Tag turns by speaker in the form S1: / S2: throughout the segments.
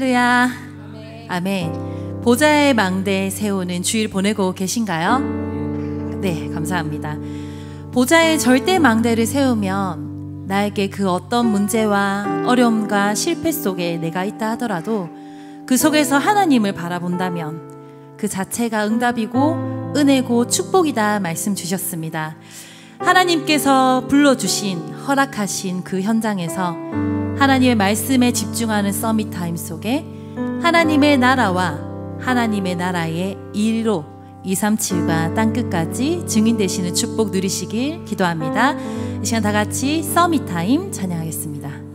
S1: 할렐루야. 아멘. 보좌의 망대 세우는 주일 보내고 계신가요? 네, 감사합니다. 보좌의 절대 망대를 세우면 나에게 그 어떤 문제와 어려움과 실패 속에 내가 있다 하더라도 그 속에서 하나님을 바라본다면 그 자체가 응답이고 은혜고 축복이다 말씀 주셨습니다. 하나님께서 불러주신 허락하신 그 현장에서 하나님의 말씀에 집중하는 summit time 속에 하나님의 나라와 하나님의 나라의 일로 237과 땅끝까지 증인되시는 축복 누리시길 기도합니다. 이 시간 다 같이 summit time 찬양하겠습니다.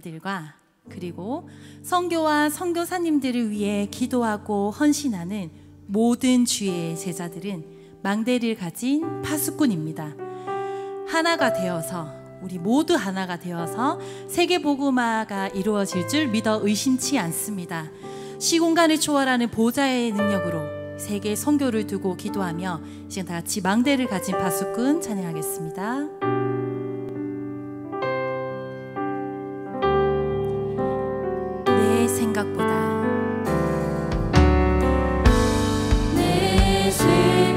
S1: 선교사님들과 그리고 선교와 선교사님들을 위해 기도하고 헌신하는 모든 주의 제자들은 망대를 가진 파수꾼입니다. 하나가 되어서 우리 모두 하나가 되어서 세계 복음화가 이루어질 줄 믿어 의심치 않습니다. 시공간을 초월하는 보좌의 능력으로 세계 선교를 두고 기도하며 이제 다 같이 망대를 가진 파수꾼 찬양하겠습니다. 생각보다.
S2: 내 생각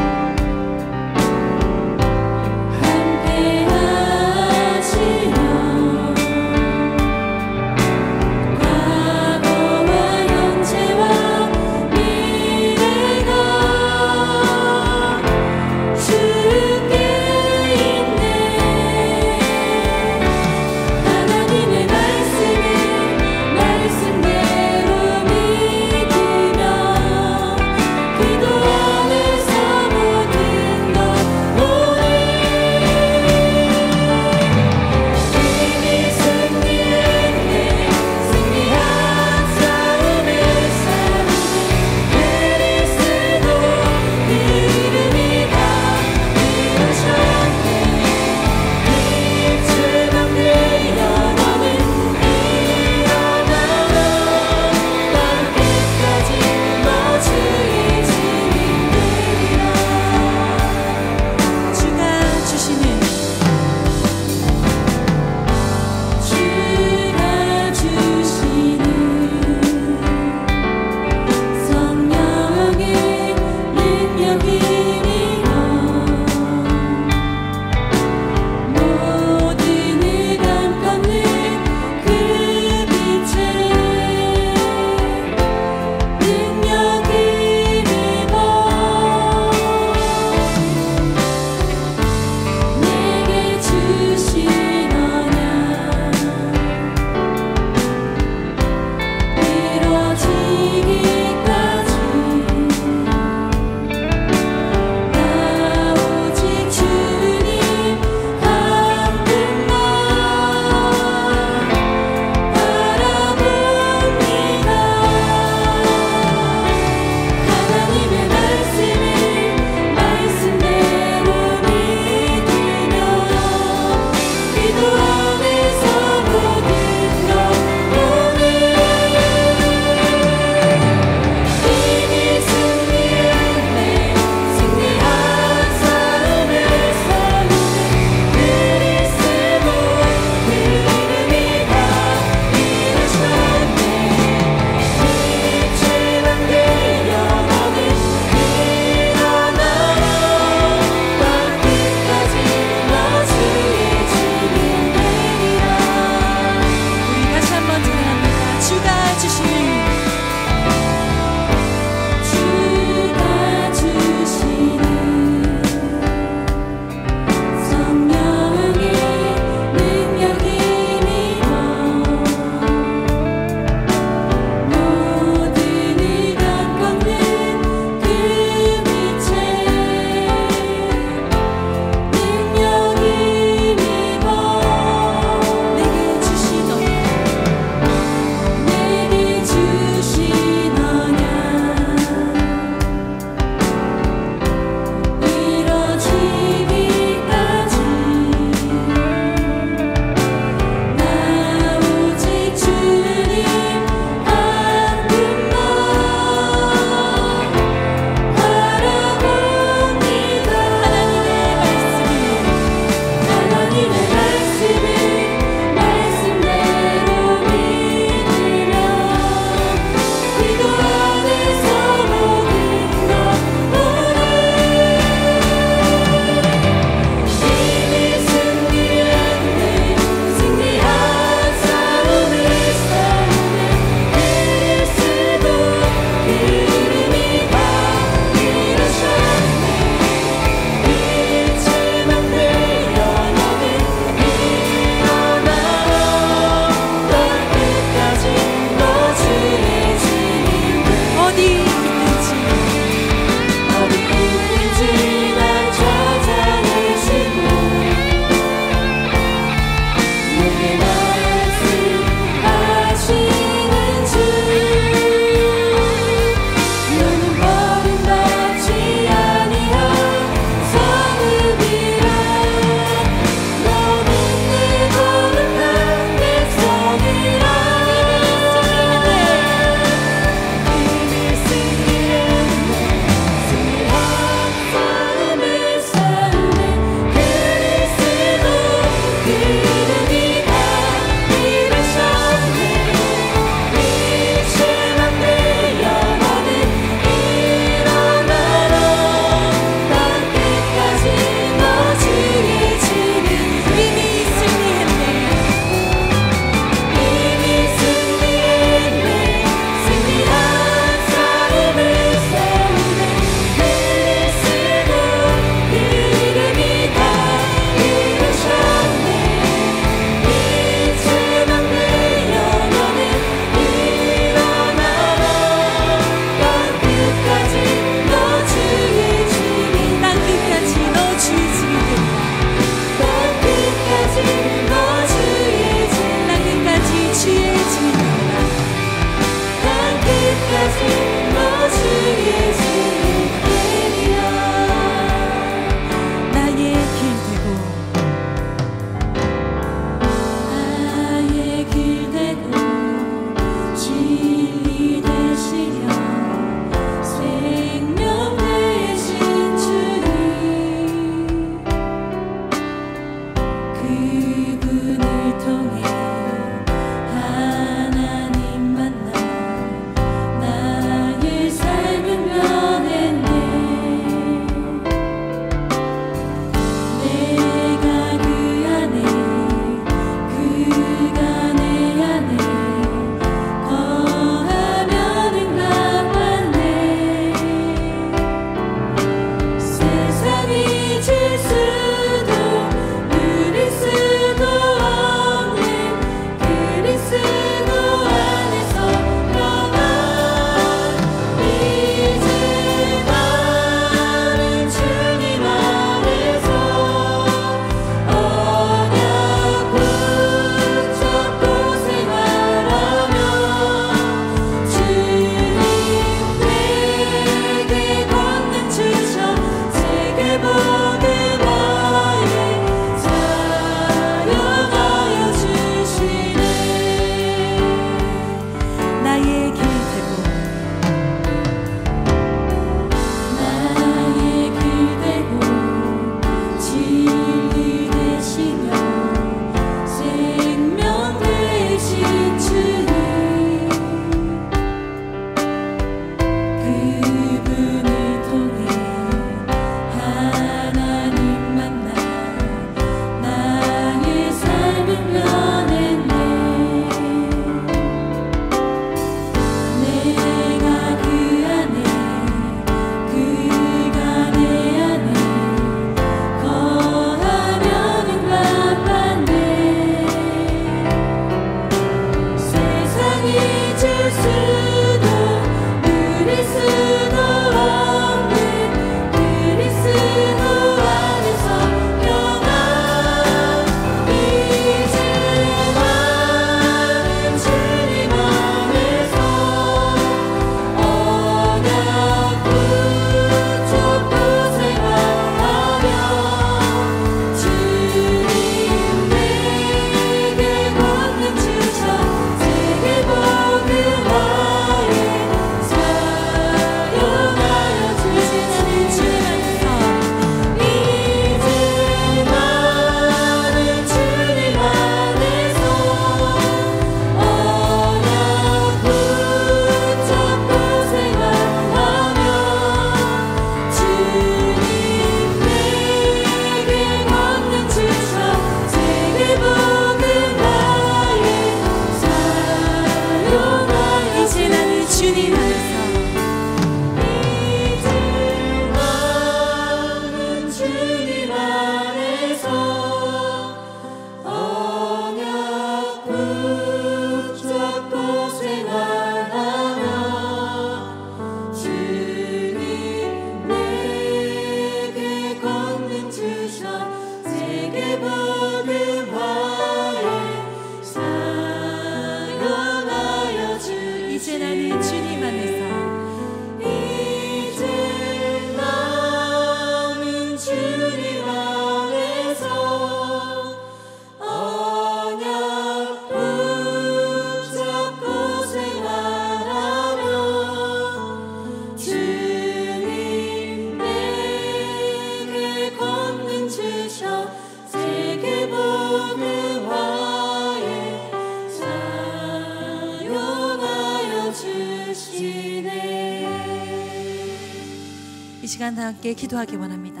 S1: 시간 다 함께 기도하기 원합니다.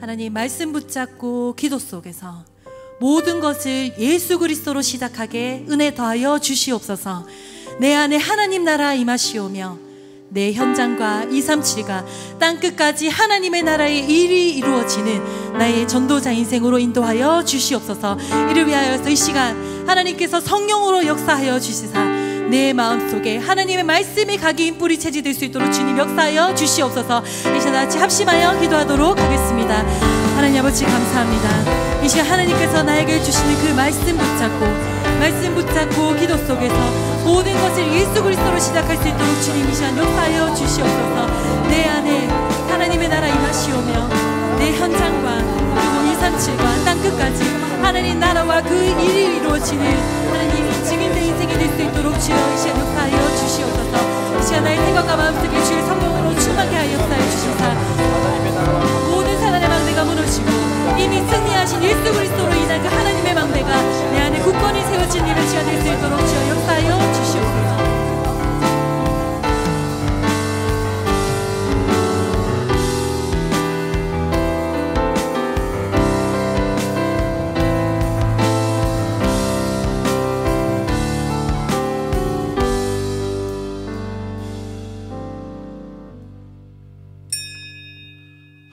S1: 하나님 말씀 붙잡고 기도 속에서 모든 것을 예수 그리스도로 시작하게 은혜 더하여 주시옵소서. 내 안에 하나님 나라 임하시오며 내 현장과 237가 땅 끝까지 하나님의 나라의 일이 이루어지는 나의 전도자 인생으로 인도하여 주시옵소서. 이를 위하여서 이 시간 하나님께서 성령으로 역사하여 주시사 내 마음속에 하나님의 말씀이 각인 뿌리 채지될 수 있도록 주님 역사하여 주시옵소서. 이 시간 같이 합심하여 기도하도록 하겠습니다. 하나님 아버지 감사합니다. 이 시간 하나님께서 나에게 주시는 그 말씀 붙잡고 말씀 붙잡고 기도 속에서 모든 것을 예수 그리스도로 시작할 수 있도록 주님 이 시간 역사하여 주시옵소서. 내 안에 하나님의 나라 임하시오며 내 현장과 그리고 237과 땅 끝까지 하나님 나라와 그 일이 이루어지는 하나님 증인된 인생이 될 수 있도록 주여 이 시간 역사하여 주시옵소서. 이 시간 나의 생각과 마음속에 주의 성령으로 충만케 하여 주시사 모든 사단의 망대가 무너지고 이미 승리하신 예수 그리스도로 인한 그 하나님의 망대가 내 안에 굳건히 세워진 일을 시간 될수 있도록 주여 역사하여 주시옵소서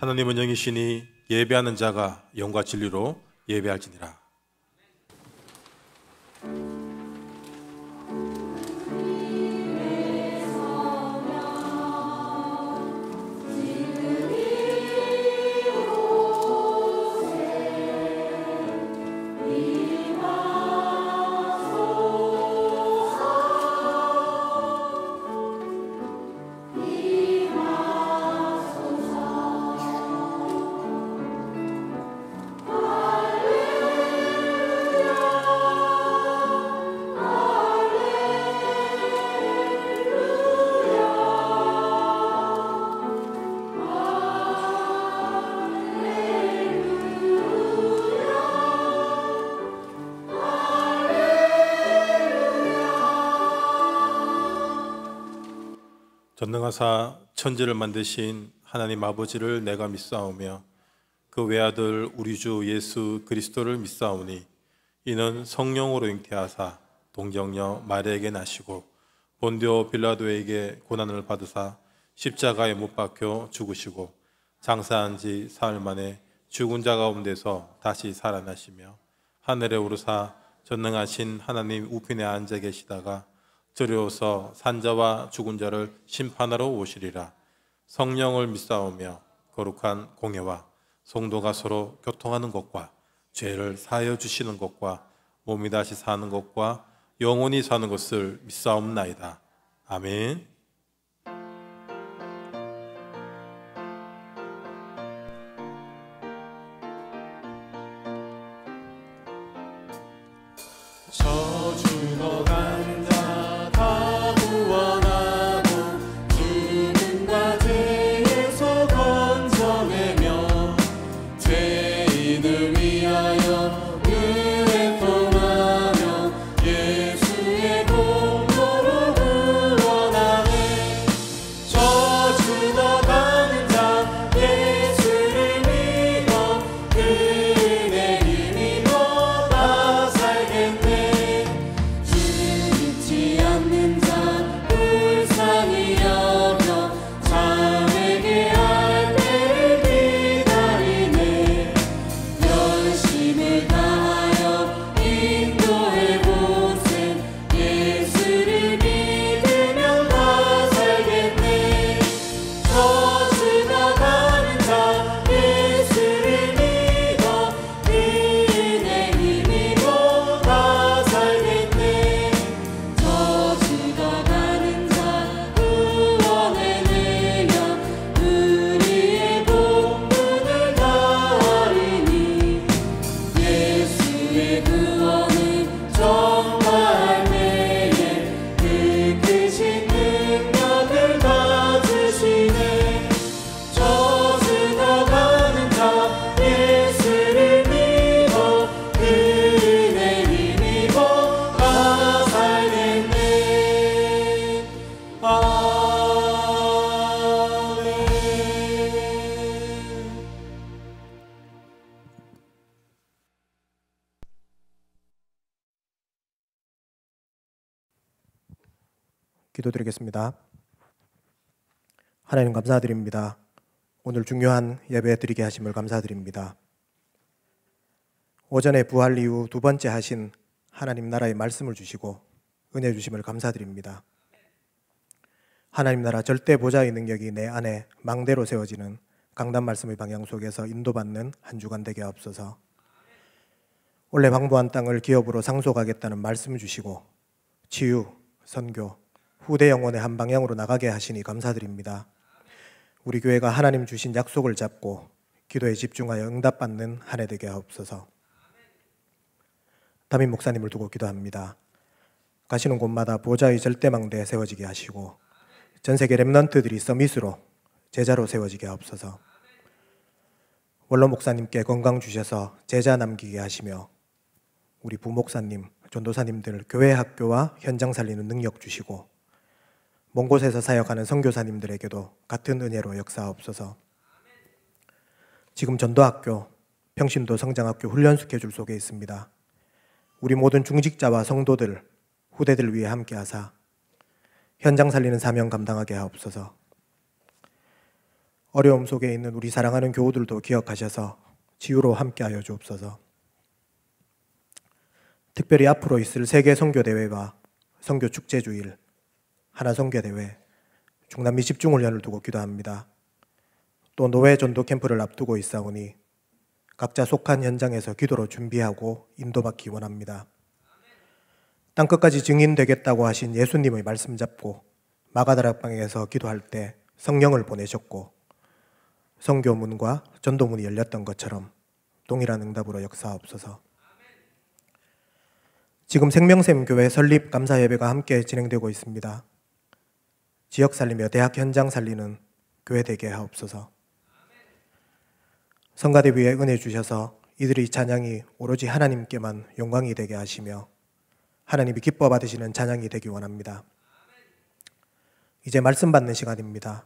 S3: 하나님은 영이시니 예배하는 자가 영과 진리로 예배할지니라. 전능하사 천지를 만드신 하나님 아버지를 내가 믿사오며 그 외아들 우리 주 예수 그리스도를 믿사오니 이는 성령으로 잉태하사 동정녀 마리에게 나시고 본디오 빌라도에게 고난을 받으사 십자가에 못 박혀 죽으시고 장사한 지 사흘 만에 죽은 자 가운데서 다시 살아나시며 하늘에 오르사 전능하신 하나님 우편에 앉아 계시다가 저리오서 산자와 죽은 자를 심판하러 오시리라. 성령을 믿사오며 거룩한 공예와 성도가 서로 교통하는 것과 죄를 사하여 주시는 것과 몸이 다시 사는 것과 영원히 사는 것을 믿사옵나이다. 아멘
S4: 하나님 감사드립니다. 오늘 중요한 예배 드리게 하심을 감사드립니다. 오전에 부활 이후 두 번째 하신 하나님 나라의 말씀을 주시고 은혜 주심을 감사드립니다. 하나님 나라 절대 보좌의 능력이 내 안에 망대로 세워지는 강단 말씀의 방향 속에서 인도받는 한 주간 되게 없어서 원래 방부한 땅을 기업으로 상속하겠다는 말씀 주시고 치유, 선교, 후대 영혼의 한 방향으로 나가게 하시니 감사드립니다. 우리 교회가 하나님 주신 약속을 잡고 기도에 집중하여 응답받는 한 해 되게 하옵소서. 담임 목사님을 두고 기도합니다. 가시는 곳마다 보좌의 절대망대에 세워지게 하시고 전 세계 렘넌트들이 서밋으로 제자로 세워지게 하옵소서. 원로 목사님께 건강 주셔서 제자 남기게 하시며 우리 부목사님, 전도사님들 교회 학교와 현장 살리는 능력 주시고 먼 곳에서 사역하는 선교사님들에게도 같은 은혜로 역사옵소서. 지금 전도학교, 평신도 성장학교 훈련 스케줄 속에 있습니다. 우리 모든 중직자와 성도들, 후대들 위해 함께하사 현장 살리는 사명 감당하게 하옵소서. 어려움 속에 있는 우리 사랑하는 교우들도 기억하셔서 지유로 함께하여 주옵소서. 특별히 앞으로 있을 세계 선교 대회와 선교 축제 주일, 하나 선교 대회, 중남미 집중 훈련을 두고 기도합니다. 또 노예 전도 캠프를 앞두고 있사오니 각자 속한 현장에서 기도로 준비하고 인도받기 원합니다. 땅 끝까지 증인되겠다고 하신 예수님의 말씀 잡고 마가다락방에서 기도할 때 성령을 보내셨고 성교문과 전도문이 열렸던 것처럼 동일한 응답으로 역사옵소서. 지금 생명샘 교회 설립 감사 예배가 함께 진행되고 있습니다. 지역 살리며 대학 현장 살리는 교회 되게 하옵소서. 성가대 위에 은혜 주셔서 이들의 찬양이 오로지 하나님께만 영광이 되게 하시며 하나님이 기뻐 받으시는 찬양이 되기 원합니다. 이제 말씀 받는 시간입니다.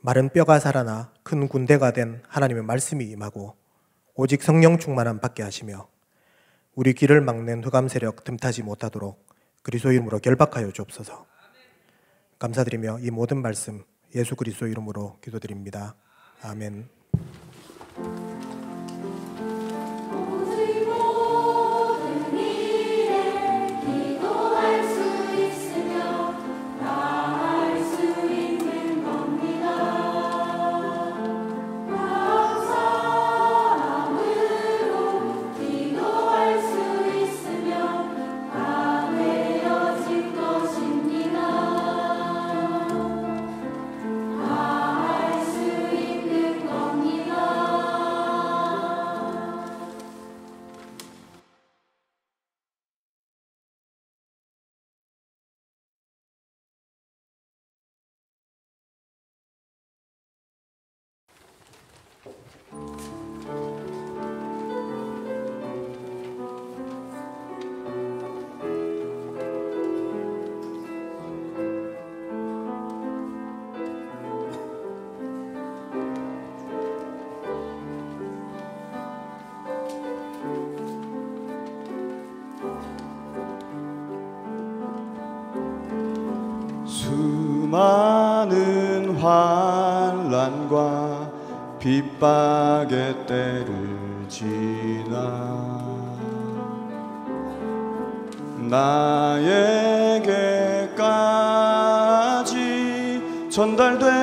S4: 마른 뼈가 살아나 큰 군대가 된 하나님의 말씀이 임하고 오직 성령 충만함 받게 하시며 우리 길을 막는 흑암 세력 틈타지 못하도록 그리스도 이름으로 결박하여 주옵소서. 감사드리며 이 모든 말씀 예수 그리스도 이름으로 기도드립니다. 아멘.
S2: 핍박의 때를 지나 나에게까지 전달된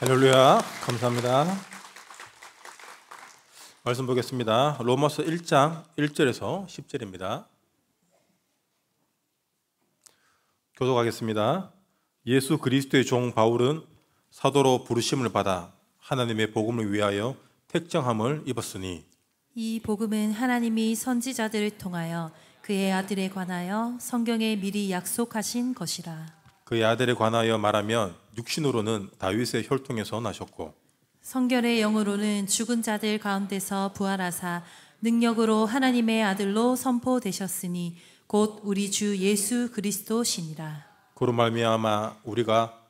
S3: 할렐루야. 감사합니다. 말씀 보겠습니다. 로마서 1장 1절에서 10절입니다. 교독하겠습니다. 예수 그리스도의 종 바울은 사도로 부르심을 받아 하나님의 복음을 위하여 택정함을 입었으니
S1: 이 복음은 하나님이 선지자들을 통하여 그의 아들에 관하여 성경에 미리 약속하신 것이라.
S3: 그의 아들에 관하여 말하면 육신으로는 다윗의 혈통에서 나셨고
S1: 성결의 영으로는 죽은 자들 가운데서 부활하사 능력으로 하나님의 아들로 선포되셨으니 곧 우리 주 예수 그리스도시니라.
S3: 그로 말미암아 우리가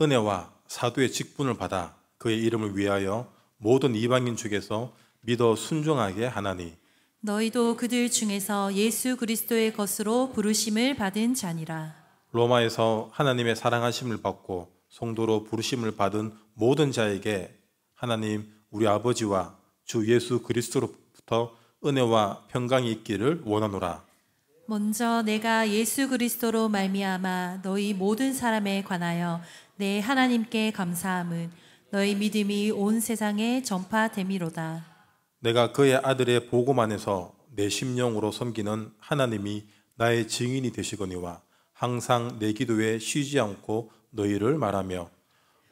S3: 은혜와 사도의 직분을 받아 그의 이름을 위하여 모든 이방인 중에서 믿어 순종하게 하나니
S1: 너희도 그들 중에서 예수 그리스도의 것으로 부르심을 받은 자니라.
S3: 로마에서 하나님의 사랑하심을 받고 성도로 부르심을 받은 모든 자에게 하나님 우리 아버지와 주 예수 그리스도로부터 은혜와 평강이 있기를 원하노라.
S1: 먼저 내가 예수 그리스도로 말미암아 너희 모든 사람에 관하여 내 하나님께 감사함은 너희 믿음이 온 세상에 전파됨이로다.
S3: 내가 그의 아들의 안에서 내 심령으로 섬기는 하나님이 나의 증인이 되시거니와 항상 내 기도에 쉬지 않고 너희를 말하며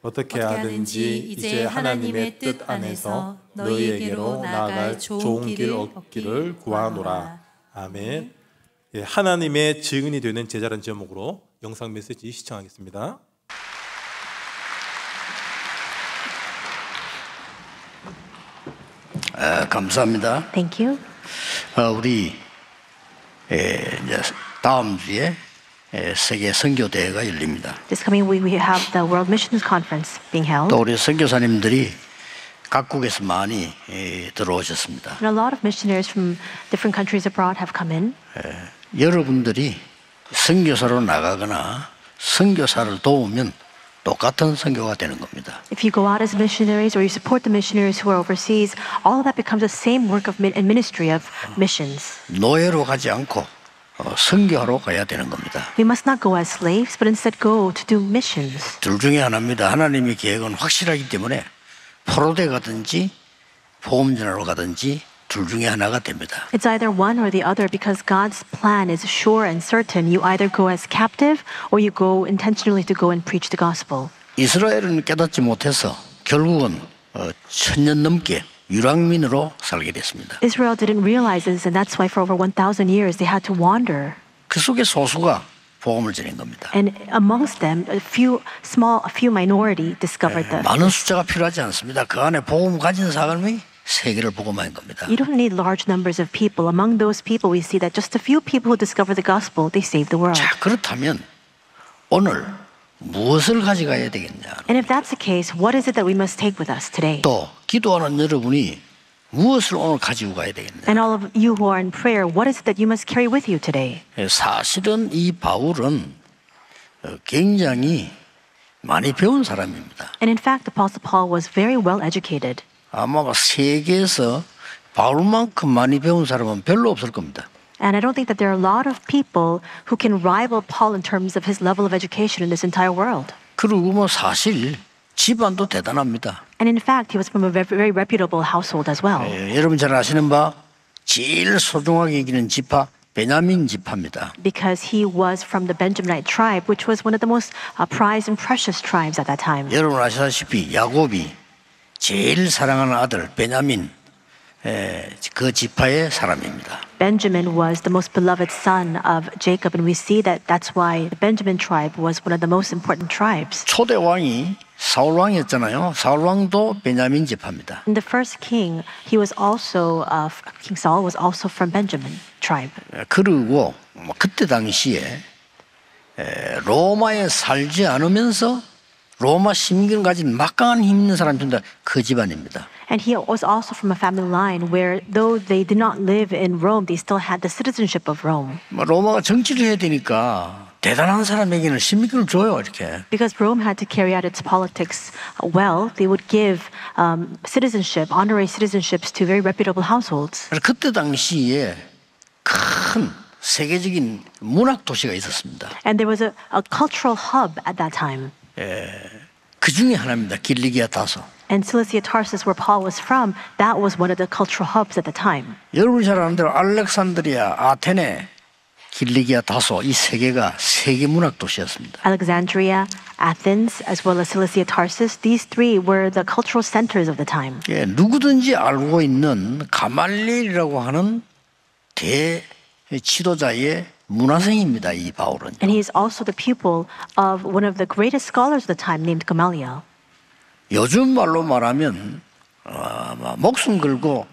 S3: 어떻게 하든지 이제 하나님의 뜻 안에서 너희에게로 나아갈 좋은 길 얻기를 구하노라. 아멘. 예, 하나님의 증인이 되는 제자라는 제목으로 영상 메시지 시청하겠습니다.
S5: 아, 감사합니다.
S6: Thank you.
S5: 어, 우리 에, 이제 다음 주에 에, 세계 선교 대회가 열립니다.
S6: This coming week we have the World Missions Conference being held.
S5: 또 우리 선교사님들이 각국에서 많이 에, 들어오셨습니다.
S6: And a lot of missionaries from different countries abroad have come in.
S5: 여러분들이 선교사로 나가거나 선교사를 도우면 똑같은 선교가 되는 겁니다.
S6: If you go out as missionaries or you support the missionaries who are overseas, all of that becomes the same work of and ministry of missions.
S5: 노예로 가지 않고 어, 선교하러 가야 되는 겁니다.
S6: We must not go as slaves, but instead go to do missions.
S5: 둘 중에 하나입니다. 하나님의 계획은 확실하기 때문에 포로대 가든지 보험전화로 가든지 둘 중에 하나가 됩니다.
S6: It's either one or the other because God's plan is sure and certain. You either go as captive or you go intentionally to go and preach the gospel.
S5: 이스라엘은 깨닫지 못해서 결국은 어, 천년 넘게 유랑민으로 살게 됐습니다.
S6: Israel didn't realize this, and that's why for over 1,000 years they had to wander.
S5: 그 속에 소수가 복음을 전한 겁니다.
S6: And amongst them, a few small, a few minority discovered the.
S5: 많은 숫자가 필요하지 않습니다. 그 안에 복음 가진 사람이 세계를 복음한 겁니다.
S6: You don't need large numbers of people. Among those people, we see that just a few people who discover the gospel, they save the world.
S5: 자 그렇다면 오늘 무엇을 가져가야 되겠냐?
S6: And if that's the case, what is it that we must take with us today?
S5: 또 기도하는 여러분이 무엇을 오늘 가지고 가야 되겠냐?
S6: And all of you who are in prayer, what is it that you must carry with you today?
S5: 예, 사실은 이 바울은 어, 굉장히 많이 배운 사람입니다.
S6: And in fact, Apostle Paul was very well educated.
S5: 아마 세계에서 바울만큼 많이 배운 사람은 별로 없을 겁니다.
S6: And I don't think that there are a lot of people who can rival Paul in terms of his level of education in this entire world.
S5: 그리고 뭐 사실 집안도 대단합니다.
S6: And in fact, he was from a ve- very reputable household as well.
S5: 예, 여러분 잘 아시는 바 제일 소중하게 여기는 지파 베냐민 지파입니다.
S6: Because he was from the Benjaminite tribe, which was one of the most uh, prized and precious tribes at that time.
S5: 여러분 아시다시피 야곱이 제일 사랑하는 아들 베냐민 에, 그 지파의 사람입니다.
S6: Benjamin was the most beloved son of Jacob, and we see that that's why the Benjamin tribe was one of the most important tribes.
S5: 초대 왕이 사울 왕이었잖아요. 사울 왕도 베냐민 지파입니다.
S6: And the first king, he was also, uh, King Saul was also from Benjamin tribe.
S5: 에, 그리고 뭐 그때 당시에 에, 로마에 살지 않으면서 로마 시민권을 가진 막강한 힘 있는 사람이 전부 다그 집안입니다.
S6: And he was also from a family line where, though they did not live in Rome, they still had the citizenship of Rome.
S5: 뭐 로마가 정치를 해야 되니까 대단한 사람에게는 신민권을 줘요 이렇게.
S6: Because Rome had to carry out its politics well, they would give um, citizenship, honorary citizenships to very reputable households.
S5: 그때 당시에 큰 세계적인 문학 도시가 있었습니다.
S6: And there was a, a cultural hub at that time.
S5: 그 중에 하나입니다. 길리기아 다소.
S6: And Cilicia Tarsus, where Paul was from, that was one of the cultural hubs at the time.
S5: 여러분이 잘 아는 대로 알렉산드리아, 아테네, 길리기아 다소 이 세 개가 세계 문학 도시였습니다.
S6: Alexandria, Athens, as well as Cilicia Tarsus, these three were the cultural centers of the time.
S5: 예, 누구든지 알고 있는 가말리엘이라고 하는 대 지도자의 문화생입니다. 이 바울은.
S6: And he is also the pupil of one of the greatest scholars of the time named Gamaliel.
S5: 요즘 말로 말하면 어, 뭐 목숨 걸고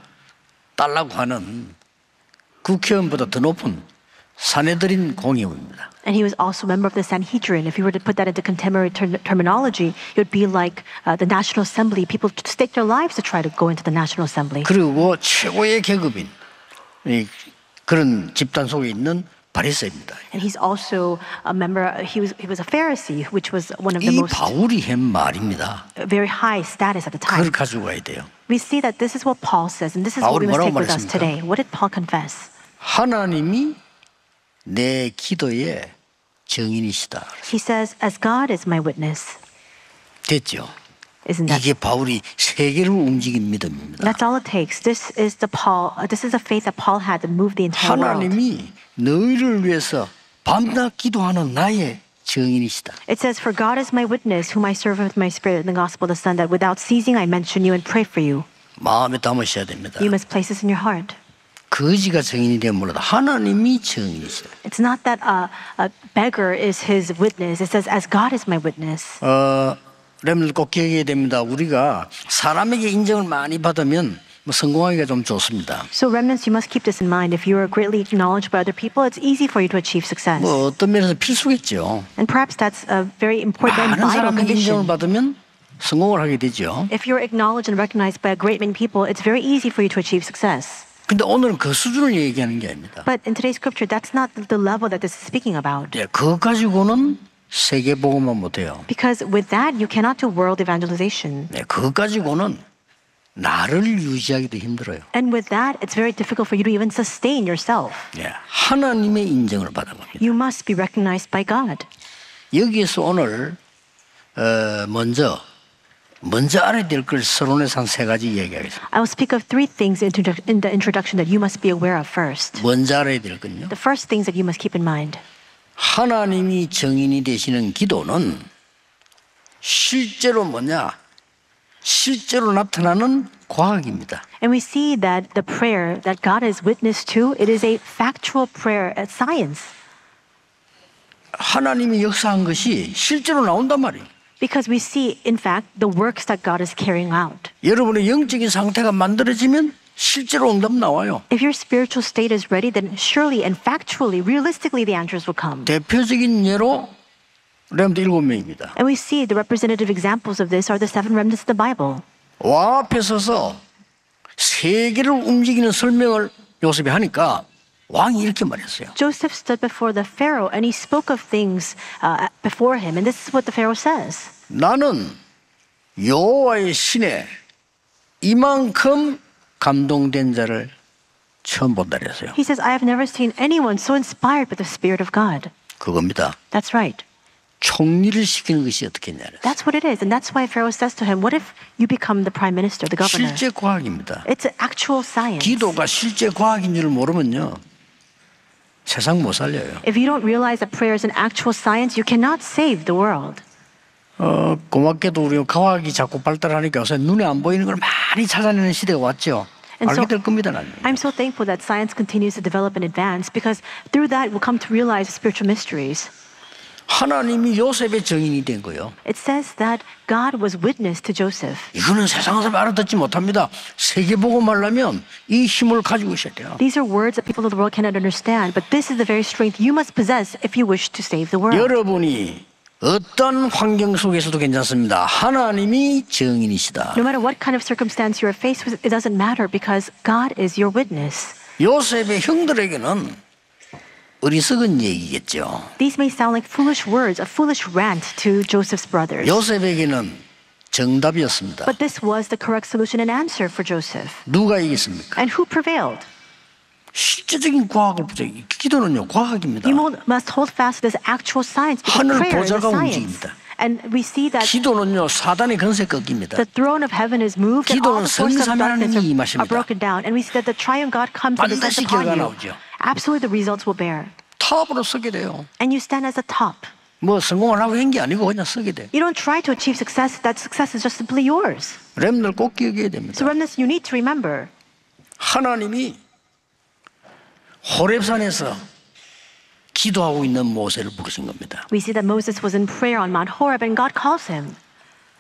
S5: 딸라고 하는 국회의원보다 더 높은 사내들인 공의원입니다.
S6: And he was also a member of the Sanhedrin. If you were to put that into contemporary ter- terminology, it would be like uh, the National Assembly. People stake their lives to try to go into the National Assembly.
S5: 그리고 최고의 계급인 이, 그런 집단 속에 있는 바리새입니다.
S6: And he's also a member, he was, he was a Pharisee, which was one of the
S5: 이
S6: most
S5: 바울이 한 말입니다.
S6: very high status at the time.
S5: 그걸 가지고 가야 돼요.
S6: We see that this is what Paul says, and this is what we
S5: 바울이
S6: must
S5: 뭐라고
S6: take with us
S5: 말했습니까?
S6: today. What did Paul confess?
S5: 하나님이 내 기도의 증인이시다.
S6: He says, As God is my witness.
S5: 됐죠?
S6: Isn't that?
S5: 이게 바울이 세계를 움직인 믿음입니다.
S6: That's all it takes. This is the Paul. uh, This is the faith that Paul had to move the entire world.
S5: 하나님이 너희를 위해서 밤낮 기도하는 나의 증인이시다.
S6: It says, "For God is my witness, whom I serve with my spirit in the gospel of the Son, that without ceasing I mention you and pray for you."
S5: 마음에 담으셔야 됩니다.
S6: You must place this in your heart.
S5: 거지가 증인이 되면 몰라도 하나님이 증인이시다.
S6: It's not that a, a beggar is his witness. It says, "As God is my witness."
S5: 어, 렘들 꼭 기억해야 됩니다. 우리가 사람에게 인정을 많이 받으면 뭐 성공하기가 좀 좋습니다.
S6: So, remnants, you must keep this in mind. If you are greatly acknowledged by other people, it's easy for you to achieve success.
S5: 뭐 어떤 면에서 필수겠죠.
S6: And perhaps that's a very important and
S5: 많은
S6: vital
S5: 사람에게 인정을
S6: condition.
S5: 받으면 성공을 하게 되죠.
S6: If you're acknowledged and recognized by a great many people, it's very easy for you to achieve success.
S5: 근데 오늘은 그 수준을 얘기하는 게 아닙니다.
S6: But in today's scripture, that's not the level that this is speaking about.
S5: 예, 그것 가지고는 세계 보고만 못해요.
S6: Because with that, you cannot do world evangelization.
S5: 네, 그것 가지고는 나를 유지하기도 힘들어요.
S6: And with that, it's very difficult for you to even sustain yourself.
S5: 예, 하나님의 인정을 받아갑니다.
S6: You must be recognized by God.
S5: 여기에서 오늘 어, 먼저 먼저 알아야 될걸 서론에서 한세 가지 이야기하겠습니다.
S6: I will speak of three things in the introduction that you must be aware of first.
S5: 먼저 알아야 될 건요.
S6: The first things that you must keep in mind.
S5: 하나님이 정인이 되시는 기도는 실제로 뭐냐? 실제로 나타나는 과학입니다.
S6: And we see that the prayer that God is witness to, it is a factual prayer, a science.
S5: 하나님이 역사한 것이 실제로 나온단 말이에요.
S6: Because we see, in fact, the works that God is carrying out.
S5: 여러분의 영적인 상태가 만들어지면 실제로 응답 나와요.
S6: If your spiritual state is ready, then surely and factually, realistically, the answers will come.
S5: 대표적인 예로 렘드 일곱 명입니다.
S6: And we see the representative examples of this are the seven remnants of the Bible.
S5: 왕 앞에 서서 세계를 움직이는 설명을 요셉이 하니까 왕이 이렇게 말했어요.
S6: Joseph stood before the Pharaoh and he spoke of things uh, before him. And this is what the Pharaoh says
S5: 나는 여호와의 신에 이만큼 감동된 자를 처음 본다 그랬어요.
S6: He says, I have never seen anyone so inspired by the Spirit of God.
S5: 그겁니다.
S6: That's right.
S5: 총리를 시키는 것이 어떻겠냐. 그랬어요.
S6: That's what it is. And that's why Pharaoh says to him, What if you become the prime minister, the governor?
S5: 실제 과학입니다.
S6: It's actual science.
S5: 기도가 실제 과학인 줄 모르면요. 세상 못 살려요.
S6: If you don't realize that prayer is an actual science, you cannot save the world.
S5: 어, 고맙게도 우리 과학이 자꾸 발달하니까 요새 눈에 안 보이는 걸 많이 찾아내는 시대가 왔죠.
S6: And so-
S5: 알게 될 겁니다, 나는.
S6: I'm so thankful that science continues to develop and advance because through that we'll come to realize the spiritual mysteries.
S5: 하나님이 요셉의 정인이 된 거요.
S6: It says that God was witness to Joseph.
S5: 이거는 세상에서 알아듣지 못합니다. 세계 보고 말라면 이 힘을 가지고 있어야 돼요.
S6: These are words that people of the world cannot understand, but this is the very strength you must possess if you wish to save the world.
S5: 여러분이 어떤 환경 속에서도 괜찮습니다. 하나님이 정인이시다.
S6: No matter what kind of circumstance you are faced with, it doesn't matter because God is your witness.
S5: 요셉의 형들에게는 어리석은 얘기겠죠.
S6: These may sound like foolish words, a foolish rant to Joseph's brothers.
S5: 요셉에게는 정답이었습니다.
S6: But this was the correct solution and answer for Joseph.
S5: 누가 이겼습니까?
S6: And who prevailed?
S5: 실제적인 과학을 보자. 기도는요, 과학입니다.
S6: You must hold fast to this actual science because
S5: 하늘
S6: prayer is a science. And we see that
S5: 기도는요, 사단의 건세 꺾입니다.
S6: the throne of heaven is moved and all
S5: 기도는
S6: the forces of darkness are, broken down. And we see that the triune God comes and descends
S5: 반드시
S6: upon
S5: 결과
S6: you.
S5: 나오죠.
S6: Absolutely the results will bear.
S5: 탑으로 서게 돼요.
S6: And you stand as a top.
S5: 뭐 성공을 하고 한 게 아니고 그냥 서게 돼.
S6: You don't try to achieve 수ccess. That success is just simply yours.
S5: 렘들 꼭 기억해야
S6: So
S5: 됩니다.
S6: remnants, you need to remember.
S5: 하나님이 호렙산에서 기도하고 있는 모세를 부르신 겁니다.
S6: We see that Moses was in prayer on Mount Horeb and God calls him.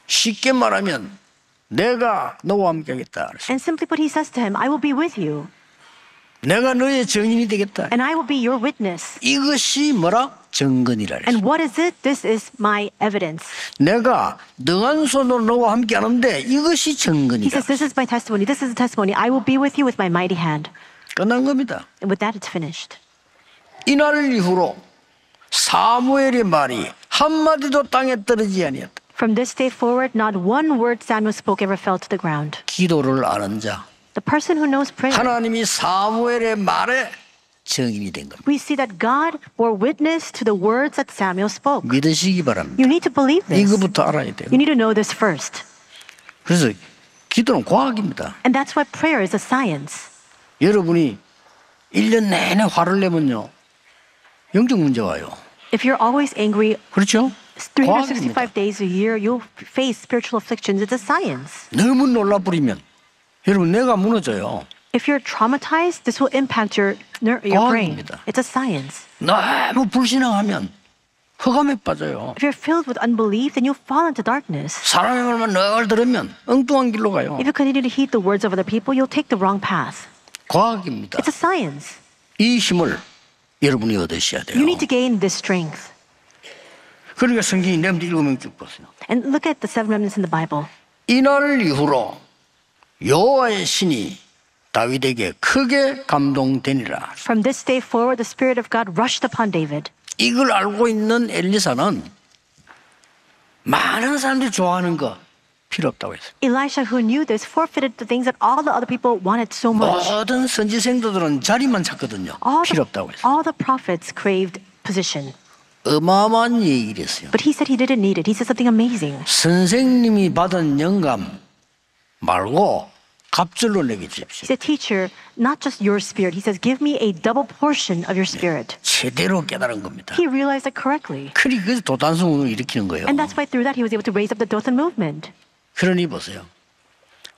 S5: 쉽게 말하면 내가 너와 함께 하겠다. 그랬어요.
S6: And simply put, he says to him, I will be with you
S5: 내가 너의 증인이 되겠다.
S6: and I will be your witness.
S5: 이것이 뭐라? 증거니라.
S6: And what is it? This is my evidence.
S5: 내가 능한 손으로 너와 함께 하는데 이것이
S6: He
S5: 증거니라.
S6: says, This is my testimony. This is the testimony. I will be with you with my mighty hand.
S5: 끝난 겁니다.
S6: And with that, it's finished.
S5: 이날 이후로 사무엘의 말이 한 마디도 땅에 떨어지지 아니었다.
S6: From this day forward, not one word Samuel spoke ever fell to the ground.
S5: 기도를 아는 자,
S6: The person who knows prayer,
S5: 하나님이 사무엘의 말에 증인이 된 겁니다.
S6: we see that God bore witness to the words that Samuel spoke.
S5: 믿으시기 바랍니다.
S6: You need to believe this.
S5: 이거부터 알아야 돼요.
S6: You need to know this first.
S5: 그래서 기도는 과학입니다.
S6: And that's why prayer is a science.
S5: 여러분이 1년 내내 화를 내면요. 영적 문제 와요.
S6: If you're always angry
S5: 그렇죠? 과학입니다.
S6: 365 days a year, you'll face spiritual afflictions. It's a science.
S5: 너무 놀라버리면 여러분 내가 무너져요.
S6: If you're traumatized, this will impact your, ner- your brain.
S5: 과학입니다.
S6: It's a science.
S5: 너무 불신앙하면 흑암에 빠져요.
S6: If you're filled with unbelief, then you'll fall into darkness.
S5: 사람의 말만 늘 들으면 엉뚱한 길로 가요.
S6: If you continue to heed the words of other people, you'll take the wrong path.
S5: 과학입니다.
S6: It's a science.
S5: 이 힘을 여러분이 얻으셔야 돼요.
S6: You need to gain this strength.
S5: 그러니까 성경이 내한테 읽으면 쭉 보세요.
S6: And look at the seven remnants in the Bible.
S5: 이날 이후로 여호와의 신이 다윗에게 크게 감동되니라.
S6: From this day forward, the Spirit of God rushed upon David.
S5: 이걸 알고 있는 엘리사는 많은 사람들이 좋아하는 거 필요 없다고 했어요.
S6: Elisha, who knew this, forfeited the things that all the other people wanted so much.
S5: 모든 선지생도들은 자리만 찾거든요.
S6: All
S5: 필요 없다고 했어요.
S6: all the prophets craved position.
S5: 어마어마한 얘기를 했어요.
S6: But he said he didn't need it. He said something amazing.
S5: 선생님이 받은 영감 말고 갑절로 내게
S6: He
S5: 주십시오.
S6: said, Teacher, not just your spirit. He says, Give me a double portion of your spirit.
S5: 제대로 깨달은 겁니다.
S6: He realized it correctly.
S5: 그리 그래서 도단성을 일으키는 거예요.
S6: And that's why through that he was able to raise up the Dothan movement.
S5: 그러니 보세요.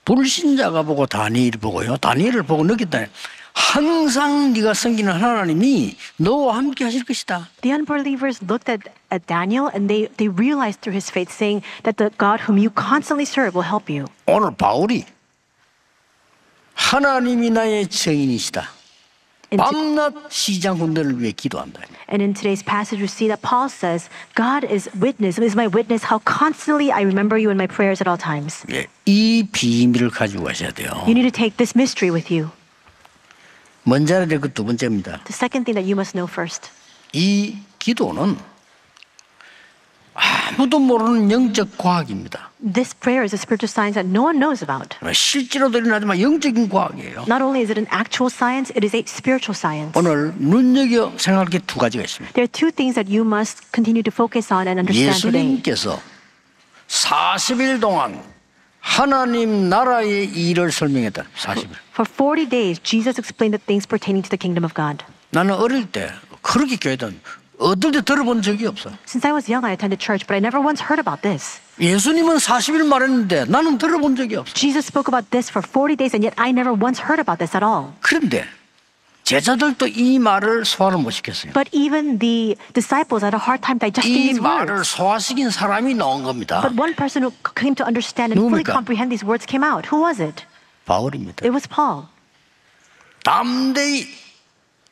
S5: 불신자가 보고 다니엘 보고요. 다니엘을 보고 느꼈다. 항상 네가 섬기는 하나님이 너와 함께 하실 것이다.
S6: The unbelievers looked at, at Daniel and they, they realized through his faith, saying that the God whom you constantly serve will help you.
S5: 오늘 바울이 하나님이 나의 증인이시다. 밤낮 시장 군대를 위해 기도한다.
S6: and in today's passage, we see that Paul says, God is witness, is my witness, how constantly I remember you in my prayers at all times.
S5: 예, 이 비밀을 가지고 가셔야 돼요.
S6: You need to take this mystery with you.
S5: 먼저 알아야 될그두 번째입니다.
S6: The second thing that you must know first
S5: 이 기도는 아무도 모르는 영적 과학입니다.
S6: this prayer is a spiritual science that no one knows about.
S5: 실제로도 일어나지만 영적인 과학이에요.
S6: Not only is it an actual science, it is a spiritual science.
S5: 오늘 눈여겨 생각할 게 두 가지가 있습니다.
S6: There are two things that you must continue to focus on and understand today.
S5: 예수님께서 40일 동안 하나님 나라의 일을 설명했다. 40일.
S6: For 40 days, Jesus explained the things pertaining to the kingdom of God.
S5: 나는 어릴 때 그렇게 교회든 어떨 때 들어본 적이 없어.
S6: Since I was young, I attended church, but I never once heard about this.
S5: 예수님은 40일 말했는데 나는 들어본 적이 없어.
S6: Jesus spoke about this for 40 days, and yet I never once heard about this at all.
S5: 그런데 제자들도 이 말을 소화를 못 시켰어요.
S6: But even the disciples had a hard time digesting
S5: 이
S6: these
S5: 말을
S6: words.
S5: 소화시킨 사람이 나온 겁니다.
S6: But one person who came to understand and fully
S5: 누굽니까?
S6: comprehend these words came out. Who was it?
S5: 바울입니다.
S6: It was Paul.
S5: 담대히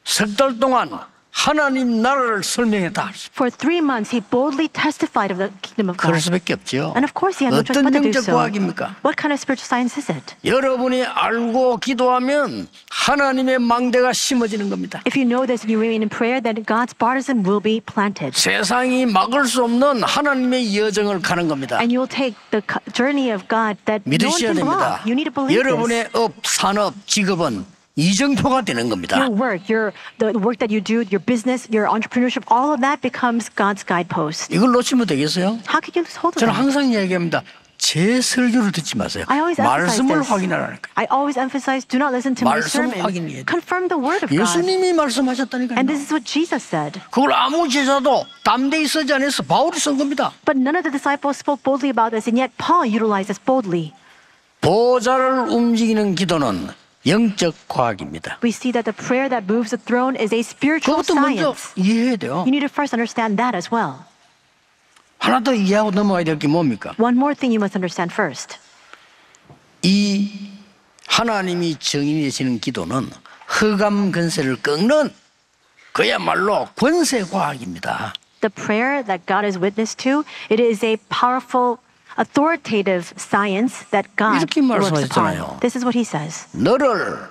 S5: 석 달 동안 하나님 나라를 설명했다.
S6: For three months, he boldly testified of the kingdom of
S5: 그럴
S6: God.
S5: 수밖에 없죠.
S6: And of course, he had no choice but to do
S5: 영적
S6: so.
S5: 과학입니까?
S6: What kind of spiritual science is it?
S5: 여러분이 알고 기도하면 하나님의 망대가 심어지는 겁니다.
S6: If you know this and you remain in prayer, then God's partisan will be planted.
S5: 세상이 막을 수 없는 하나님의 여정을 가는 겁니다.
S6: And you'll take the journey of God that no one can block. You need to believe this.
S5: 여러분의 업, 산업, 직업은 이정표가 되는 겁니다.
S6: Your work, your the work that you do, your business, your entrepreneurship, all of that becomes God's guidepost.
S5: 이걸 놓치면 되겠어요?
S6: How can you hold
S5: 저는
S6: that?
S5: 항상 이야기합니다. 제 설교를 듣지 마세요. 말씀을. 확인하라니까.
S6: I always emphasize do not listen to my sermon.
S5: 확인해야 돼.
S6: Confirm the word of God.
S5: 예수님이 말씀하셨다니까요.
S6: And this is what Jesus said.
S5: 그걸 아무 제자도 담대히 쓰지 않아서 바울이 쓴 겁니다.
S6: But none of the disciples spoke boldly about this, and yet Paul utilized this boldly.
S5: 보좌를 움직이는 기도는 영적 과학입니다.
S6: We see that the prayer that moves the throne is a spiritual
S5: 그것도 먼저
S6: science.
S5: 이해해야 돼요.
S6: You need to first understand that as well.
S5: 하나 더 이해하고 넘어가야 될 게 뭡니까?
S6: One more thing you must understand first.
S5: 이 하나님이 정인이 되시는 기도는 흑암 근세를 꺾는 그야말로 권세 과학입니다.
S6: The prayer that God is witness to, it is a powerful, authoritative science that God
S5: 이렇게
S6: works
S5: 말씀하셨잖아요.
S6: upon. This is what he says.
S5: 너를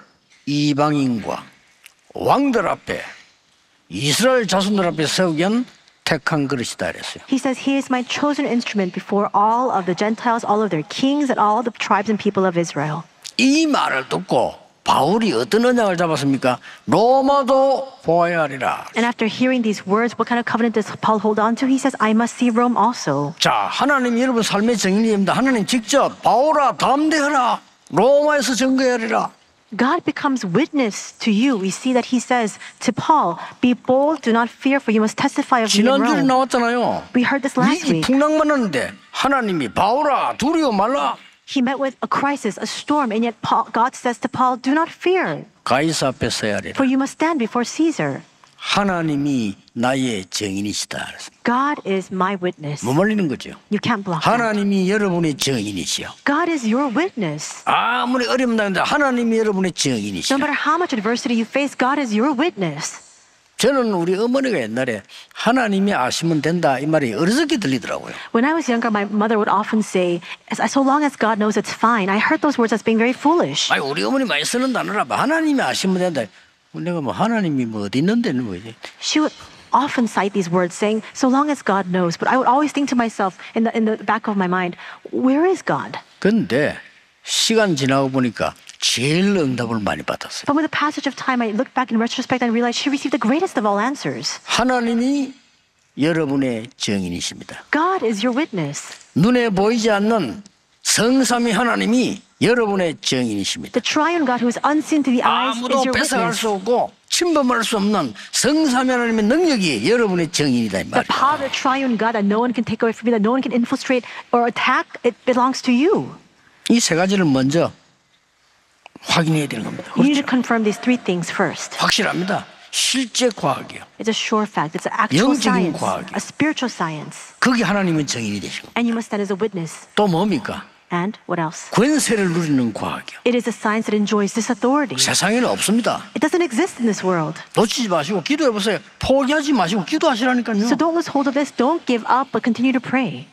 S5: 이방인과 왕들 앞에 이스라엘 자손들 앞에 세우기 위한 택한 그릇이다 그랬어요.
S6: He says, He is my chosen instrument before all of the Gentiles, all of their kings, and all the tribes and people of Israel.
S5: 이 말을 듣고 바울이 어떤 언약을 잡았습니까? 로마도 보아야 하리라.
S6: And after hearing these words, what kind of covenant does Paul hold on to? He says, I must see Rome also.
S5: 자, 하나님 여러분 삶의 정인입니다. 하나님 직접 바울아 담대하라. 로마에서 증거하리라.
S6: God becomes witness to you. We see that he says to Paul, Be bold, do not fear, for you must testify of me
S5: 지난주에. 나왔잖아요.
S6: We heard this last week.
S5: 풍랑만 하는데 하나님이 바울아 두려워 말라.
S6: He met with a crisis, a storm, and yet Paul, God says to Paul, Do not fear,
S5: 가이사 앞에 서야 하리라.
S6: for you must stand before Caesar.
S5: 하나님이 나의 정인이시다. 그랬습니다.
S6: God is my witness.
S5: 머물리는 거죠.
S6: You can't block that.
S5: 하나님이 여러분의 정인이시여.
S6: God is your witness.
S5: 아무리 어려움 나는데 하나님이 여러분의
S6: No
S5: 정인이시여.
S6: matter how much adversity you face, God is your witness.
S5: 저는 우리 어머니가 옛날에 하나님이 아시면 된다 이 말이 어리석게 들리더라고요.
S6: When I was younger, my mother would often say, "As- So long as God knows it's fine. I heard those words as being very foolish.
S5: 아니 우리 어머니 많이 쓰는 단어라 봐. 하나님이 아시면 된다. 내가 뭐 하나님이 뭐 어디 있는데는 뭐지?
S6: She would often cite these words, saying, So long as God knows. But I would always think to myself in the, in the back of my mind, Where is God?
S5: 근데 시간 지나고 보니까 제일 응답을 많이 받았어요.
S6: But with the passage of time, I look back in retrospect and realize she received the greatest of all answers.
S5: 하나님이 여러분의 정인이십니다.
S6: God is your witness.
S5: 눈에 보이지 않는 성삼위 하나님이 여러분의 정인이십니다.
S6: The triune God who is unseen to the eyes is
S5: 아무도
S6: your
S5: 뺏어갈
S6: witness.
S5: 수 없고 침범할 수 없는 성삼위 하나님의 능력이 여러분의 정인이다 이
S6: The
S5: 말이에요.
S6: power of the triune God that no one can take away from you, that no one can infiltrate or attack, it belongs to you.
S5: 이 세 가지를 먼저 확인해야 되는 겁니다.
S6: You need to
S5: 그렇죠?
S6: confirm these three things first.
S5: 확실합니다. 실제 과학이에요.
S6: It's a sure fact. It's an actual
S5: 영적인
S6: science,
S5: 과학이에요.
S6: a spiritual science.
S5: 거기 하나님은 정인이 되시고
S6: And you must stand as a witness.
S5: 또 뭡니까?
S6: And what else?
S5: 권세를 누리는 과학이요.
S6: It is a science that enjoys this authority.
S5: 세상에는 없습니다.
S6: It doesn't exist in this world.
S5: 놓치지 마시고 기도해 보세요. 포기하지 마시고 기도하시라니까요.
S6: So don't lose hold of this. Don't give up, but continue to pray.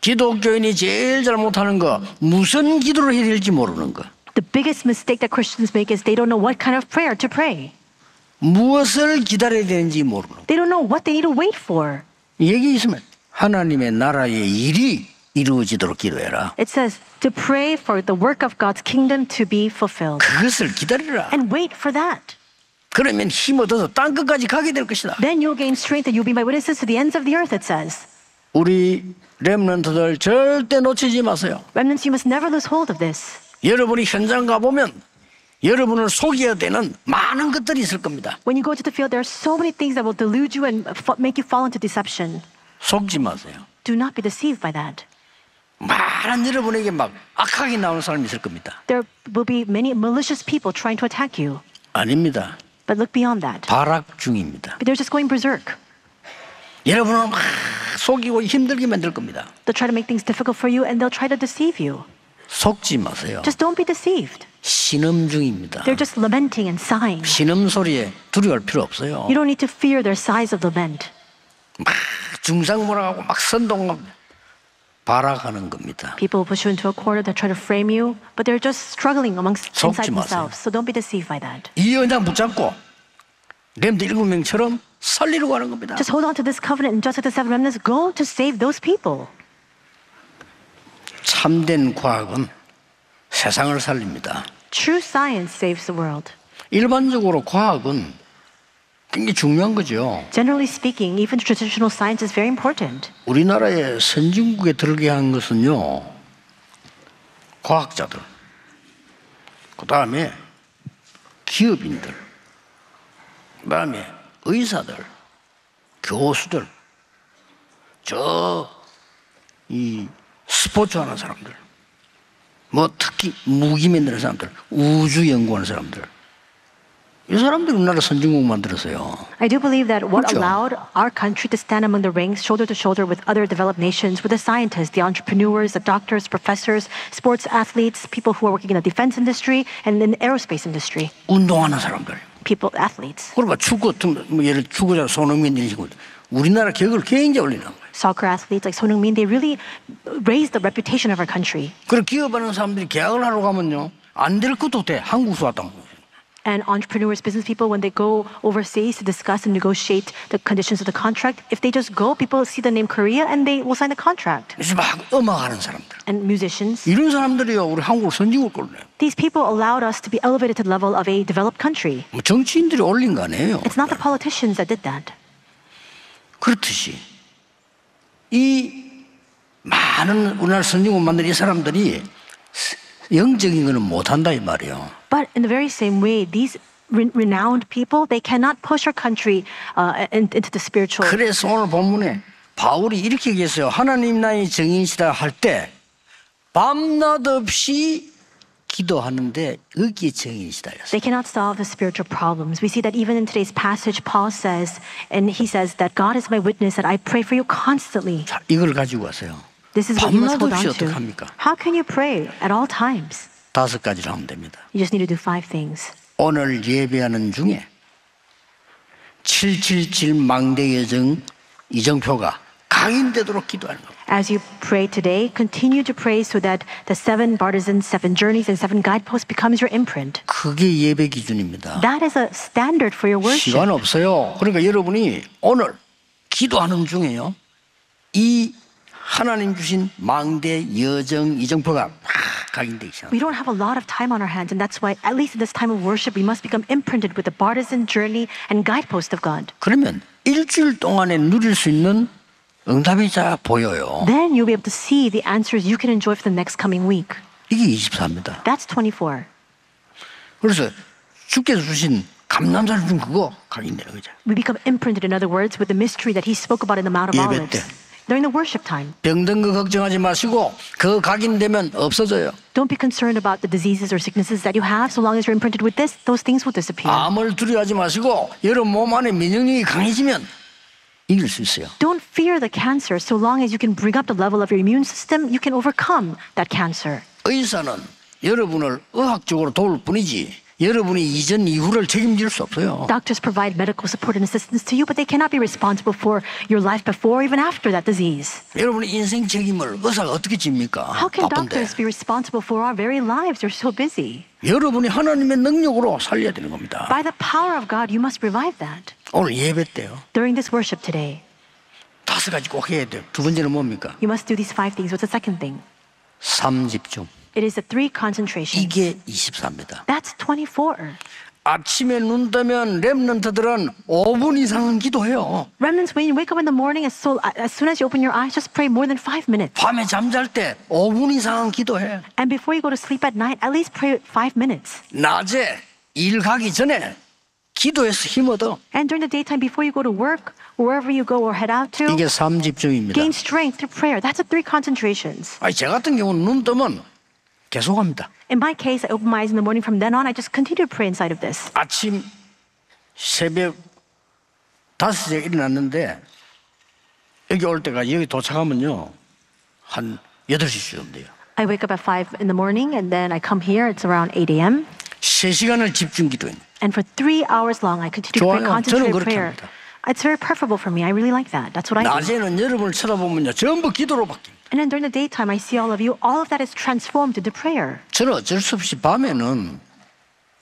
S5: 기독교인이 제일 잘못하는 거 무슨 기도를 해야 될지 모르는 거.
S6: The biggest mistake that Christians make is they don't know what kind of prayer to pray.
S5: 무엇을 기다려야 되는지 모르는 거.
S6: They don't know what they need to wait for.
S5: 얘기 있으면 하나님의 나라의 일이 이루어지도록 기도해라.
S6: It says to pray for the work of God's kingdom to be fulfilled.
S5: 그것을 기다리라.
S6: And wait for that.
S5: 그러면 힘 얻어서 땅 끝까지 가게 될 것이다.
S6: Then you'll gain strength and you'll be my witnesses to the ends of the earth, it says.
S5: 우리 렘넌트들 절대 놓치지 마세요.
S6: Remnants, you must never lose hold of this.
S5: 여러분이 현장 가보면 여러분을 속여야 되는 많은 것들이 있을 겁니다.
S6: When you go to the field, there are so many things that will delude you and make you fall into deception.
S5: 속지 마세요.
S6: Do not be deceived by that.
S5: 많은 여러분에게 막 악하게 나오는 사람이 있을 겁니다.
S6: There will be many malicious people trying to attack you.
S5: 아닙니다.
S6: But look beyond that.
S5: 발악 중입니다.
S6: But they're just going berserk.
S5: 여러분을 막 속이고 힘들게 만들 겁니다.
S6: They'll try to make things difficult for you and they'll try to deceive you.
S5: 속지 마세요.
S6: Just don't be deceived.
S5: 신음 중입니다.
S6: They're just lamenting and sighing.
S5: 신음 소리에 두려워할 필요 없어요.
S6: You don't need to fear their sighs of lament.
S5: 막 중상모락하고 막 선동하고 발악하는 겁니다.
S6: People push you into a corner that try to frame you, but they're just struggling amongst inside themselves. So don't be deceived by that.
S5: 이 연장 붙잡고 렘드 일곱 명처럼 살리려고 하는 겁니다.
S6: Just hold on to this covenant and just like the seven remnants, go to save those people.
S5: 참된 과학은 세상을 살립니다.
S6: True science saves the world.
S5: 일반적으로 과학은 굉장히 중요한 거죠.
S6: Generally speaking, even traditional science is very important.
S5: 우리나라의 선진국에 들게 한 것은요, 과학자들, 그 다음에 기업인들, 그 다음에 의사들, 교수들, 저, 이 스포츠 하는 사람들, 뭐 특히 무기 만드는 사람들, 우주 연구하는 사람들, 이 사람들이 우리나라 선진국 만들었어요.
S6: I do believe that what
S5: 그렇죠.
S6: allowed our country to stand among the ranks, shoulder to shoulder with other developed nations, were the scientists, the entrepreneurs, the doctors, professors, sports athletes, people who are working in the defense industry and in the aerospace industry.
S5: 운동하는 사람들.
S6: People, athletes,
S5: 그러니까 축구 같은 뭐 예를 축구자 손흥민 이런 식으로 우리나라 격을 굉장히 올리는 거예요.
S6: soccer athletes like Son Heung-min, they really raised the reputation of our country.
S5: 그리고 기업하는 사람들이 계약을 하러 가면요 안 될 것도 돼 한국서 왔다고
S6: And entrepreneurs, business people, when they go overseas to discuss and negotiate the conditions of the contract, if they just go, people see the name Korea and they will sign the contract.
S5: 그래서 막 음악하는 사람들
S6: And musicians,
S5: 이런 사람들이요 우리 한국 선진국 걸려요.
S6: these people allowed us to be elevated to the level of a developed country.
S5: 뭐 정치인들이 올린 거 아니에요.
S6: It's not the politicians that did that.
S5: 그렇듯이 이 많은 우리나라 선진국 만든 이 사람들이 영적인 거는 못한다 이 말이에요.
S6: But in the very same way, these re- renowned people, they cannot push our country uh, in- into the spiritual.
S5: 그래서 오늘 본문에 바울이 이렇게 얘기했어요. 하나님 나의 정인이시다 할 때 밤낮 없이 기도하는데 여기에 정인이시다.
S6: They cannot solve the spiritual problems. We see that even in today's passage, Paul says, and he says that God is my witness that I pray for you constantly.
S5: 자, 이걸 가지고 가세요.
S6: This is what you must hold on to.
S5: 어떡합니까?
S6: How can you pray at all times?
S5: 다섯 가지를 하면 됩니다.
S6: You just need to do five things.
S5: 오늘 예배하는 중에 777 망대 여정 이정표가 각인되도록 기도하는 겁니다.
S6: As you pray today, continue to pray so that the seven partisans, seven journeys, and seven guideposts becomes your imprint.
S5: 그게 예배 기준입니다.
S6: That is a standard for your worship.
S5: 시간 없어요. 그러니까 여러분이 오늘 기도하는 중에요. 이 하나님 주신 망대 여정 이정표가 막 각인되기 시작.
S6: We don't have a lot of time on our hands, and that's why, at least in this time of worship, we must become imprinted with the partisan journey and guidepost of God.
S5: 그러면 일주일 동안에 누릴 수 있는 응답이 자 보여요.
S6: Then you'll be able to see the answers you can enjoy for the next coming week.
S5: 이게 24입니다.
S6: That's 24.
S5: 그래서 주께서 주신 감남자를 준 그거 각인되는 거죠.
S6: We become imprinted, in other words, with the mystery that he spoke about in the Mount of
S5: 예배
S6: Olives.
S5: 때.
S6: During the worship time,
S5: 병든 거 걱정하지 마시고 그 각인되면 없어져요.
S6: don't be concerned about the diseases or sicknesses that you have. So long as you're imprinted with this, those things will disappear.
S5: 암을 두려워하지 마시고 여러분 몸 안에 면역력이 강해지면 이길 수 있어요.
S6: Don't fear the cancer. So long as you can bring up the level of your immune system, you can overcome that cancer.
S5: 의사는 여러분을 의학적으로 도울 뿐이지 여러분이 이전 이후를 책임질 수 없어요.
S6: Doctors provide medical support and assistance to you, but they cannot be responsible for your life before or even after that disease.
S5: 여러분의 인생 책임을 의사가 어떻게 집니까?
S6: How can
S5: 바쁜데.
S6: doctors be responsible for our very lives? They're so busy.
S5: 여러분이 하나님의 능력으로 살려야 되는 겁니다.
S6: By the power of God, you must revive that.
S5: 오늘 예배 때요.
S6: During this worship today,
S5: 다섯 가지 꼭 해야 돼요. 두 번째는 뭡니까?
S6: you must do these five things. What's the second thing?
S5: 삼집중.
S6: It is the three concentrations.
S5: 이게 24입니다.
S6: That's 24.
S5: 아침에 눈 뜨면 랩런트들은 5분 이상은 기도해요.
S6: Remnants, when you wake up in the morning, as, so, as soon as you open your eyes, just pray more than five minutes.
S5: 밤에 잠잘 때 5분 이상은 기도해.
S6: And before you go to sleep at night, at least pray five minutes.
S5: 낮에 일 가기 전에 기도해서 힘 얻어.
S6: And during the daytime, before you go to work, wherever you go or head out to,
S5: 이게 삼집중입니다.
S6: gain strength through prayer. That's the three concentrations.
S5: 아니, 저 같은 경우는 눈 뜨면 계속합니다.
S6: In my case, I open my eyes in the morning. From then on, I just continue to pray inside of this.
S5: 아침 새벽 5시에 일어났는데 여기 올 때가 여기 도착하면요. 한 8시쯤 돼요.
S6: I wake up at 5 in the morning and then I come here. It's around 8 a.m.
S5: 세 시간을 집중 기도했네.
S6: And for three hours long, I continued to pray
S5: 좋아요. 저는
S6: concentrated
S5: 그렇게
S6: prayer.
S5: 합니다.
S6: It's very preferable for me. I really like that. That's what I do.
S5: 낮에는 여러분을 쳐다보면요 전부 기도로 바뀝니다.
S6: And then during the daytime, I see all of you. All of that is transformed into prayer.
S5: 저는 어쩔 수 없이 밤에는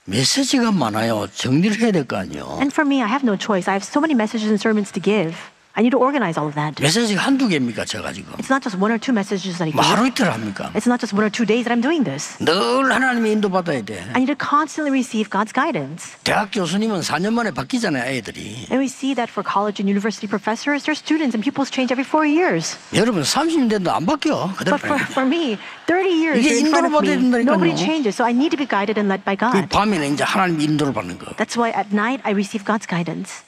S5: 메시지가 많아요. 정리를 해야 될 거 아니에요.
S6: And for me, I have no choice. I have so many messages and sermons to give. I need to organize all of that.
S5: 메시지가 한두 개입니까 제가 지금?
S6: It's not just one or two messages that I
S5: 뭐 하루
S6: give.
S5: 이틀 합니까?
S6: It's not just one or two days that I'm doing this.
S5: 늘 하나님의 인도 받아야 돼.
S6: I need to constantly receive God's guidance.
S5: 대학 교수님은 4년 만에 바뀌잖아요, 애들이.
S6: And we see that for college and university professors, their students and pupils change every four years.
S5: 여러분 30년 됐는데 안 바뀌어. 그대로
S6: But for,
S5: 바뀌어.
S6: for me, 30 years
S5: 이게
S6: you're in front
S5: 인도를
S6: of
S5: 받아야
S6: me,
S5: 된다니까요.
S6: nobody changes. So I need to be guided and led by
S5: 그
S6: God.
S5: 밤에는 이제 하나님 인도를 받는 거.
S6: That's why at night I receive God's guidance.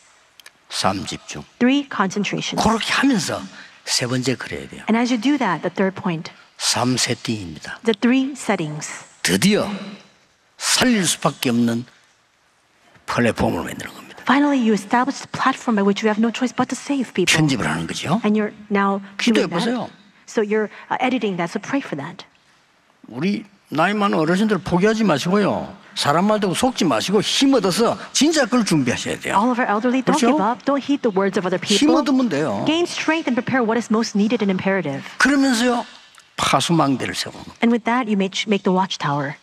S5: 삶 집중.
S6: Three, concentration.
S5: 그렇게 하면서 세 번째 그래야 돼요.
S6: And as you do that, the third point,
S5: 삶 세팅입니다.
S6: the three settings.
S5: 드디어 살릴 수밖에 없는 플랫폼을 만드는 겁니다.
S6: Finally, you establish the platform by which you have no choice but to save people.
S5: 편집을 하는 거죠.
S6: And you're now
S5: 기도해 보세요.
S6: that. So you're uh, editing that. So pray for that.
S5: 우리 나이 많은 어르신들 포기하지 마시고요. 사람 말 듣고 속지 마시고 힘 얻어서 진짜 그걸 준비하셔야 돼요.
S6: All of our elderly, don't
S5: 그렇죠?
S6: give up. Don't heed the words of other
S5: 힘
S6: people.
S5: 얻으면 돼요.
S6: Gain strength and prepare what is most needed and imperative.
S5: 그러면서요 파수망대를 세우는 거.
S6: And with that, you make the watchtower.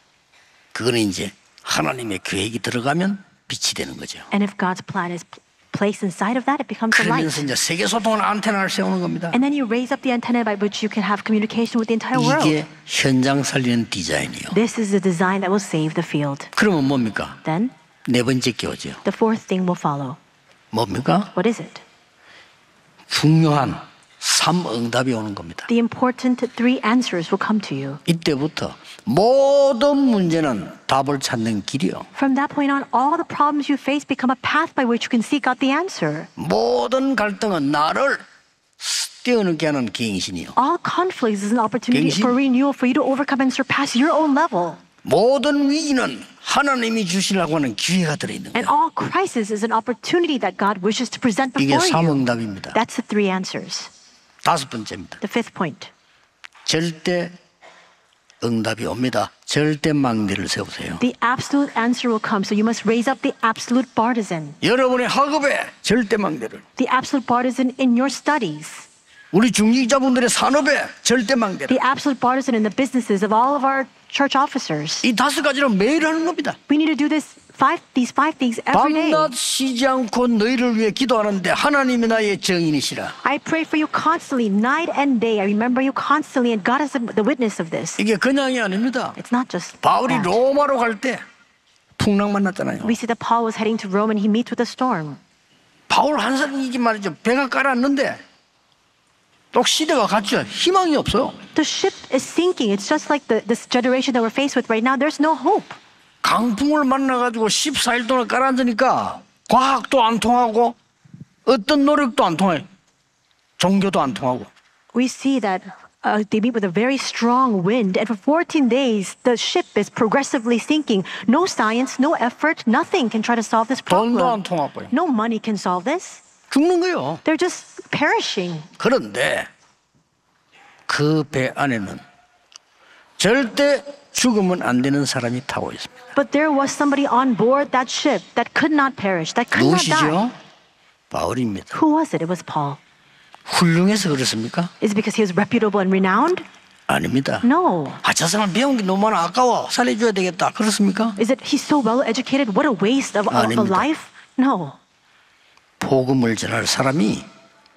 S5: 그거는 이제 하나님의 계획이 들어가면 빛이 되는 거죠.
S6: And if God's plan is p- placed inside of that, it becomes a light.
S5: 그러면서 이제 세계 소통을 안테나를 세우는 겁니다.
S6: And then you raise up the antenna by which you can have communication with the entire world.
S5: 이게 현장 살리는 디자인이요.
S6: This is the design that will save the field.
S5: 그러면 뭡니까?
S6: Then
S5: 네 번째 교죠.
S6: the fourth thing will follow.
S5: 뭡니까?
S6: What is it?
S5: 중요한 삼 응답이 오는 겁니다.
S6: The important three answers will come to you.
S5: 이때부터 모든 문제는 답을 찾는 길이요.
S6: From that point on, all the problems you face become a path by which you can seek out the answer.
S5: 모든 갈등은 나를 뛰어넘게 하는 갱신이요.
S6: All conflicts is an opportunity
S5: 갱신?
S6: for renewal, for you to overcome and surpass your own level.
S5: 모든 위기는 하나님이 주시려고 하는 기회가 들어 있는
S6: And
S5: 거예요.
S6: all crisis is an opportunity that God wishes to present
S5: 이게
S6: before you.
S5: 삼응답입니다.
S6: That's the three answers.
S5: 다섯 번째입니다.
S6: The fifth point.
S5: 절대 응답이 옵니다. 절대 망대를 세우세요.
S6: The absolute answer will come, so you must raise up the absolute partisan.
S5: 여러분의 학업에 절대 망대를,
S6: The absolute partisan in your studies.
S5: 우리 중직자분들의 산업에 절대 망대를.
S6: The absolute partisan in the businesses of all of our church officers.
S5: 이 다섯 가지를 매일 하는 겁니다.
S6: We need to do this five these five things every day.
S5: 밤낮 쉬지 않고 너희를 위해 기도하는데 하나님이 나의 정인이시라.
S6: I pray for you constantly, night and day. I remember you constantly, and God is the witness of this.
S5: 이게 그냥이 아닙니다.
S6: It's not just
S5: 바울이
S6: that.
S5: 로마로 갈 때 풍랑 만났잖아요.
S6: We see that Paul was heading to Rome and he meets with a storm.
S5: 바울 한 사람이지 말이죠. 배가 깔았는데 또 시대가 갔죠. 희망이 없어요.
S6: The ship is sinking. It's just like the, this generation that we're faced with right now. There's no hope.
S5: 강풍을 만나가지고 14일 동안 깔아앉으니까 과학도 안 통하고 어떤 노력도 안 통해요. 종교도 안 통하고.
S6: We see that uh, they meet with a very strong wind, and for 14 days, the ship is progressively sinking. No science, no effort, nothing can try to solve this
S5: 돈도 안
S6: problem.
S5: 통하고요.
S6: No money can solve this.
S5: 죽는 거예요.
S6: They're just perishing.
S5: 그런데 그 배 안에는 절대 죽으면 안 되는 사람이 타고 있습니다.
S6: But there was somebody on board that ship that could not perish, that could not die.
S5: 바울입니다.
S6: Who was it? It was Paul.
S5: 훌륭해서 그렇습니까?
S6: Is it because he was reputable and renowned?
S5: 아닙니다.
S6: No.
S5: 아, 저 사람 배운 게 너무 많아 아까워 살려줘야 되겠다. 그렇습니까?
S6: Is it he's so well educated? What a waste of, of a life? No.
S5: 복음을 전할 사람이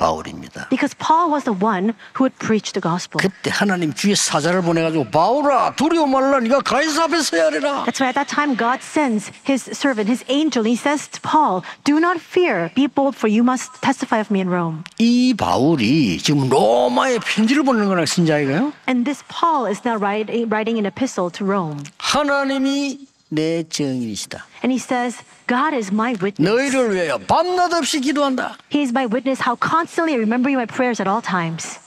S5: 바울입니다.
S6: Because Paul was the one who would preach the gospel.
S5: 그때 하나님 주의 사자를 보내가지고 바울아 두려워 말라 네가 가이사 앞에 서야 하리라.
S6: That's why at that time God sends his servant, his angel, and he says to Paul, Do not fear, be bold, for you must testify of me in Rome.
S5: 이 바울이 지금 로마에 편지를 보내는 거랑 신자이가요?
S6: And this Paul is now writing, writing an epistle to Rome.
S5: 하나님이 내 증인이시다.
S6: And he says, God is my witness.
S5: 너희를 위하여 밤낮 없이 기도한다.
S6: He is my witness how constantly I remember you in my prayers at all times.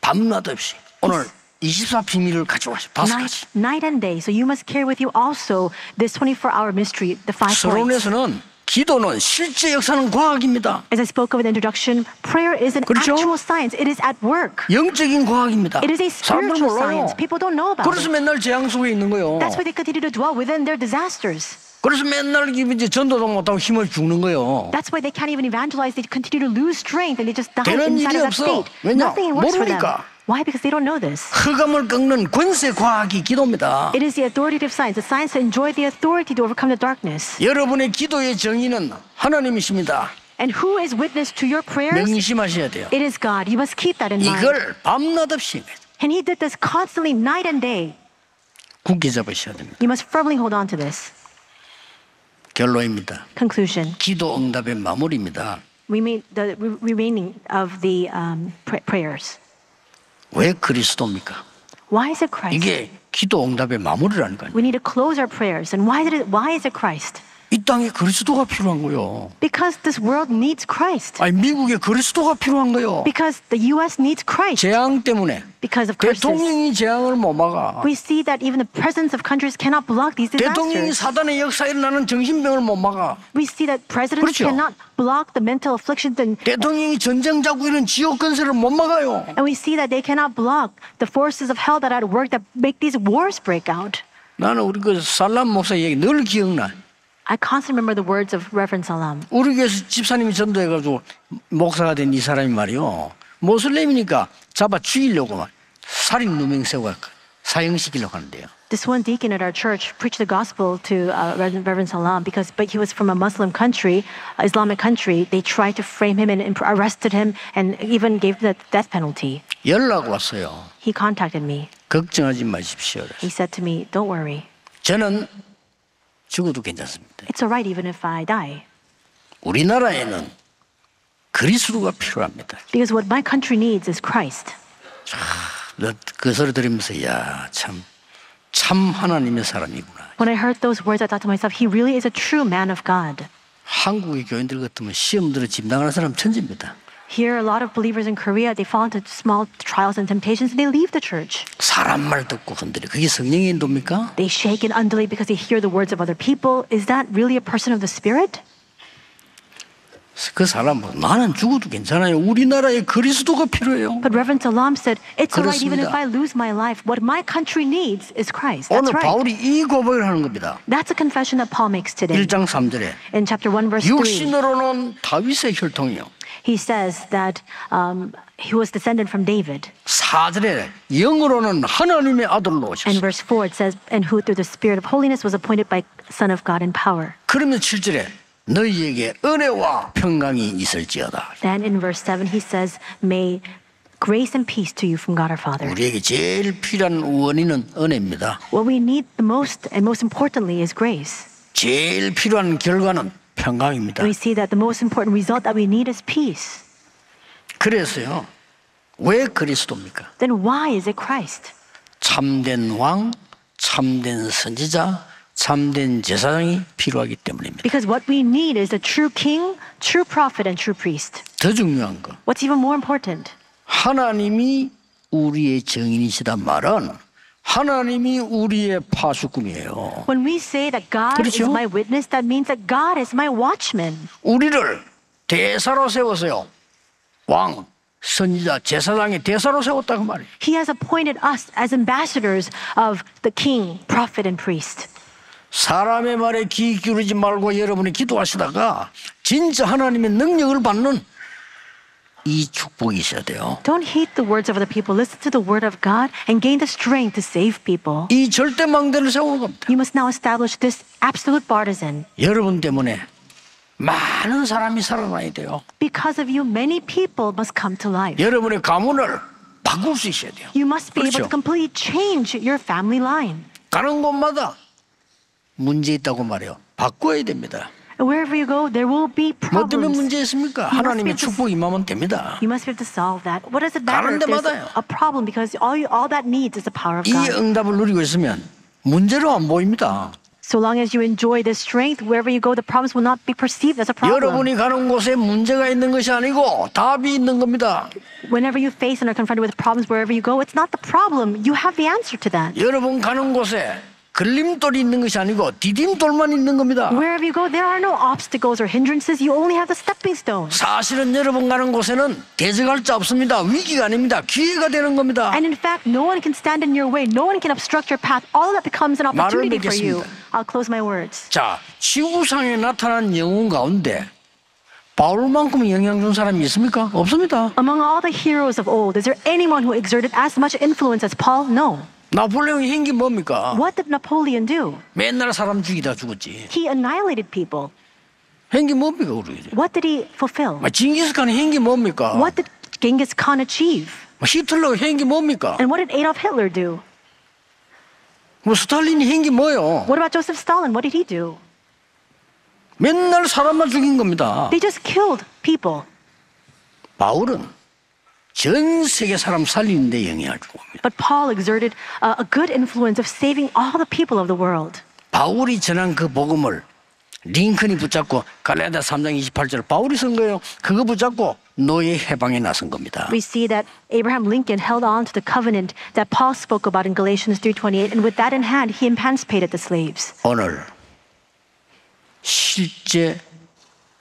S5: 밤낮 없이 오늘 24 비밀을 가져가시 다섯
S6: Night,
S5: 가지.
S6: night and day. So you must carry with you also this 24 hour mystery, the five points.
S5: 서론에서는 기도는 실제 역사는 과학입니다.
S6: As I spoke of in the introduction, prayer is an
S5: 그렇죠?
S6: actual science. It is at work.
S5: 영적인 과학입니다.
S6: It is a spiritual science. People don't know about
S5: 그래서
S6: it.
S5: 맨날 재앙 속에 있는 거예요.
S6: That's why they continue to dwell within their disasters.
S5: 그래서 맨날 이제 전도도 못하고 힘을 죽는 거예요.
S6: That's why they can't even evangelize. They continue to lose strength and they just die
S5: 되는 일이 없어. 왜냐? 모르니까.
S6: Why? Because they don't know this.
S5: 흑암을 꺾는 권세 과학이 기도입니다.
S6: It is the authoritative science, the science to enjoy the authority to overcome the darkness.
S5: 여러분의 기도의 정의는 하나님이십니다.
S6: And who is witness to your prayers?
S5: 명심하셔야 돼요.
S6: It is God. You must keep that in mind.
S5: 이걸 밤낮 없이
S6: And He did this constantly, night and day.
S5: 굳게 잡으셔야 됩니다.
S6: You must firmly hold on to this.
S5: 결론입니다.
S6: Conclusion.
S5: 기도 응답의 마무리입니다.
S6: We mean the re- remaining of the um, pr- prayers.
S5: 왜 그리스도입니까?
S6: Why is it Christ?
S5: 이게 기도 응답의 마무리라는 거예요.
S6: We need to close our prayers. And why did it? Why is it Christ?
S5: 이 땅에 그리스도가 필요한 거요.
S6: Because this world needs Christ.
S5: 아니 미국에 그리스도가 필요한 거요.
S6: Because the U.S. needs Christ.
S5: 재앙 때문에
S6: Because of curses.
S5: 대통령이 재앙을 못 막아.
S6: We see that even the presidents of countries cannot block these
S5: 대통령이
S6: disasters.
S5: 사단의 역사에 일어나는 정신병을 못 막아.
S6: We see that presidents
S5: 그렇죠.
S6: cannot block the mental afflictions and
S5: 대통령이 전쟁 자고 이런 지옥 건설을 못 막아요.
S6: And we see that they cannot block the forces of hell that are at work that make these wars break out.
S5: 나는 우리 그 살람 목사 얘기 늘 기억나.
S6: I constantly remember the words of Reverend Salam.
S5: 우리 교회에서 집사님이 전도해가지고 목사가 된 이 사람이 말이요. 모슬렘이니까 잡아 죽이려고 막 살인 누명 세워 사형시키려고 하는데요.
S6: This one deacon at our church preached the gospel to uh, Reverend Reverend Salam because, but he was from a Muslim country, Islamic country. They tried to frame him and imp- arrested him and even gave the death penalty.
S5: 연락 왔어요.
S6: He contacted me.
S5: 걱정하지 마십시오.
S6: He said to me, "Don't worry.
S5: 저는 죽어도 괜찮습니다.
S6: It's all right even if I die,
S5: 우리나라에는 그리스도가 필요합니다.
S6: because what my country needs is Christ."
S5: 그 소리 들으면서 야참 참 하나님의 사람이구나.
S6: When I heard those words, I thought to myself, "He really is a true man of God."
S5: 한국의 교인들 같으면 시험 들어 집 나가는 사람 천지입니다.
S6: Here, a lot of believers in Korea, they fall into small trials and temptations and they leave the church.
S5: 사람 말 듣고 흔들려. 그게 성령의 인도입니까?
S6: They shake and undulate because they hear the words of other people. Is that really a person of the Spirit?
S5: 그 사람은 나는 죽어도 괜찮아요. 우리나라에 그리스도가 필요해요.
S6: But Reverend Salam said, It's all right even if
S5: 그렇습니다.
S6: I lose my life. What my country needs is Christ. That's
S5: 오늘
S6: right.
S5: 바울이 이 고백을 하는 겁니다.
S6: That's a confession that Paul makes today.
S5: 1장 3절에
S6: In chapter 1, verse 3,
S5: 육신으로는 다윗의 혈통이요.
S6: he says that um, he was descended from David.
S5: 4절에 영으로는 하나님의 아들로
S6: And
S5: 오셨어요.
S6: verse 4, it says, And who through the Spirit of holiness was appointed by Son of God in power.
S5: 그러면 7절에 너희에게 은혜와 평강이 있을지어다.
S6: Then in verse 7, he says, May grace and peace to you from God our Father.
S5: 우리에게 제일 필요한 원인은 은혜입니다.
S6: What we need the most, and most importantly, is grace.
S5: 제일 필요한 결과는 평강입니다.
S6: We see that the most important result that we need is peace.
S5: 그래서요. 왜 그리스도입니까?
S6: Then why is it Christ?
S5: 참된 왕, 참된 선지자, 참된 제사장이 필요하기 때문입니다.
S6: Because what we need is a true king, true prophet, and true priest.
S5: 더 중요한 거.
S6: What's even more important?
S5: 하나님이 우리의 정인이시단 말은 하나님이 우리의 파수꾼이에요.
S6: When we say that God is
S5: 그렇죠?
S6: my witness, that means that God is my watchman.
S5: 우리를 대사로 세워서요. 왕, 선지자, 제사장의 대사로 세웠다 그 말이에요.
S6: He has appointed us as ambassadors of the king, prophet, and priest.
S5: 사람의 말에 귀 기울이지 말고 여러분이 기도하시다가 진짜 하나님의 능력을 받는 이 축복이 있어야 돼요.
S6: Don't heed the words of other people. Listen to the word of God and gain the strength to save people.
S5: 이 절대 망대를 세우는 겁니다.
S6: You must now establish this absolute partisan.
S5: 여러분 때문에 많은 사람이 살아나야 돼요.
S6: Because of you, many people must come to life.
S5: 여러분의 가문을 바꿀 수 있어야 돼요.
S6: You must be able
S5: 그렇죠.
S6: to completely change your family line.
S5: 가는 곳마다 문제 있다고 말해요. 바꿔야 됩니다.
S6: And wherever you go, there will be
S5: 뭐 때문에
S6: problems.
S5: 문제 있습니까?
S6: You must
S5: 하나님의
S6: be able to-
S5: 축복 임하면 됩니다.
S6: You must be able to solve that. What does it matter
S5: 가는
S6: if there's
S5: 데마다요.
S6: a problem? Because all, you, all that needs is the power of
S5: 이
S6: God.
S5: 응답을 누리고 있으면 문제로 안 보입니다.
S6: So long as you enjoy this strength, wherever you go, the problems will not be perceived as a problem.
S5: 여러분이 가는 곳에 문제가 있는 것이 아니고 답이 있는 겁니다.
S6: Whenever you face and are confronted with problems, wherever you go, it's not the problem. You have the answer to that.
S5: 여러분 가는 곳에 걸림돌이 있는 것이 아니고 디딤돌만 있는 겁니다.
S6: Wherever you go, there are no obstacles or hindrances. You only have the stepping stones.
S5: 사실은 여러분 가는 곳에는 대적할 자 없습니다. 위기가 아닙니다. 기회가 되는 겁니다.
S6: And in fact, no one can stand in your way. No one can obstruct your path. All of that becomes an opportunity for you. I'll close my words.
S5: 자, 지구상에 나타난 영웅 가운데 바울만큼 영향 준 사람이 있습니까? 없습니다.
S6: Among all the heroes of old, is there anyone who exerted as much influence as Paul? No.
S5: 나폴레옹이 행기 뭡니까?
S6: What did Napoleon do?
S5: 맨날 사람 죽이다 죽었지.
S6: He annihilated people.
S5: 행기 뭡니까 우리?
S6: What did he fulfill?
S5: 막 징기스칸의 행기 뭡니까?
S6: What did Genghis Khan achieve?
S5: 막 히틀러 행기 뭡니까?
S6: And what did Adolf Hitler do?
S5: 뭐 스탈린이 행기 뭐요?
S6: What about Joseph Stalin? What did he do?
S5: 맨날 사람만 죽인 겁니다.
S6: They just killed people.
S5: 바울은 전 세계 사람 살리는 데 영향을 준 겁니다.
S6: But Paul exerted uh, a good influence of saving all the people of the world.
S5: 바울이 전한 그 복음을 링컨이 붙잡고 갈라디아 3장 28절 바울이 쓴 거예요. 그거 붙잡고 노예 해방에 나선 겁니다.
S6: We see that Abraham Lincoln held on to the covenant that Paul spoke about in Galatians 3:28 and with that in hand he emancipated the slaves.
S5: 오늘 실제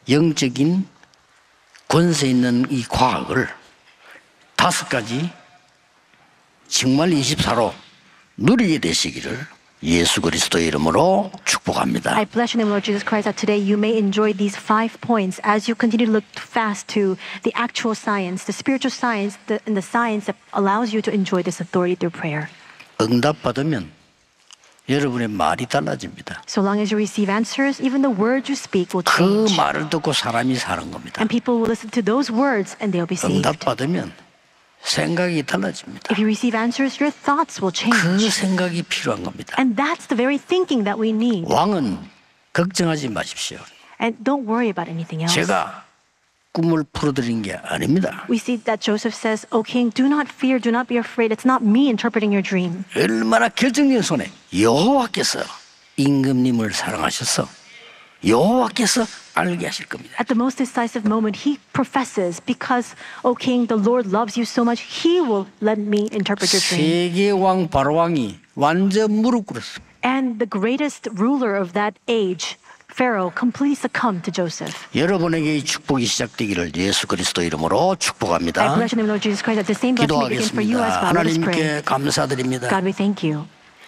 S5: 영적인 권세 있는 이 과학을 다섯 가지 정말 24로 누리게 되시기를 예수 그리스도의 이름으로 축복합니다.
S6: I bless your name, Lord Jesus Christ, that today you may enjoy these five points as you continue to look fast to the actual science, the spiritual science, the, and the science that allows you to enjoy this authority through prayer.
S5: 응답 받으면 여러분의 말이 달라집니다.
S6: So long as you receive answers, even the words you speak will
S5: 그
S6: change.
S5: 말을 듣고 사람이 사는 겁니다.
S6: And people will listen to those words and they'll be saved.
S5: 응답 받으면 생각이 달라집니다.
S6: If you receive answers, your thoughts will
S5: 그
S6: change.
S5: 생각이 필요한 겁니다.
S6: And that's the very thinking that we need.
S5: 왕은 걱정하지 마십시오.
S6: And don't worry about anything else.
S5: 제가 꿈을 풀어드린 게 아닙니다.
S6: We see that Joseph says, O king, do not fear, do not be afraid. It's not me interpreting your dream.
S5: 얼마나 결정적인 손에 여호와께서 임금님을 사랑하셔서 여호와께서 알게 하실 겁니다.
S6: At the most decisive moment, he professes, Because, O king, the Lord loves you so much, he will let me interpret your dream.
S5: 세계 왕 바로 왕이 완전 무릎 꿇었습니다.
S6: And the greatest ruler of that age, Pharaoh, completely succumbed to Joseph.
S5: 여러분에게 이 축복이 시작되기를 예수 그리스도 이름으로
S6: I
S5: 축복합니다.
S6: bless your name, Lord Jesus Christ, that the same blessing may begin for you as
S5: 기도하겠습니다.
S6: well. Let us pray.
S5: 하나님께 감사드립니다.
S6: God, we thank you.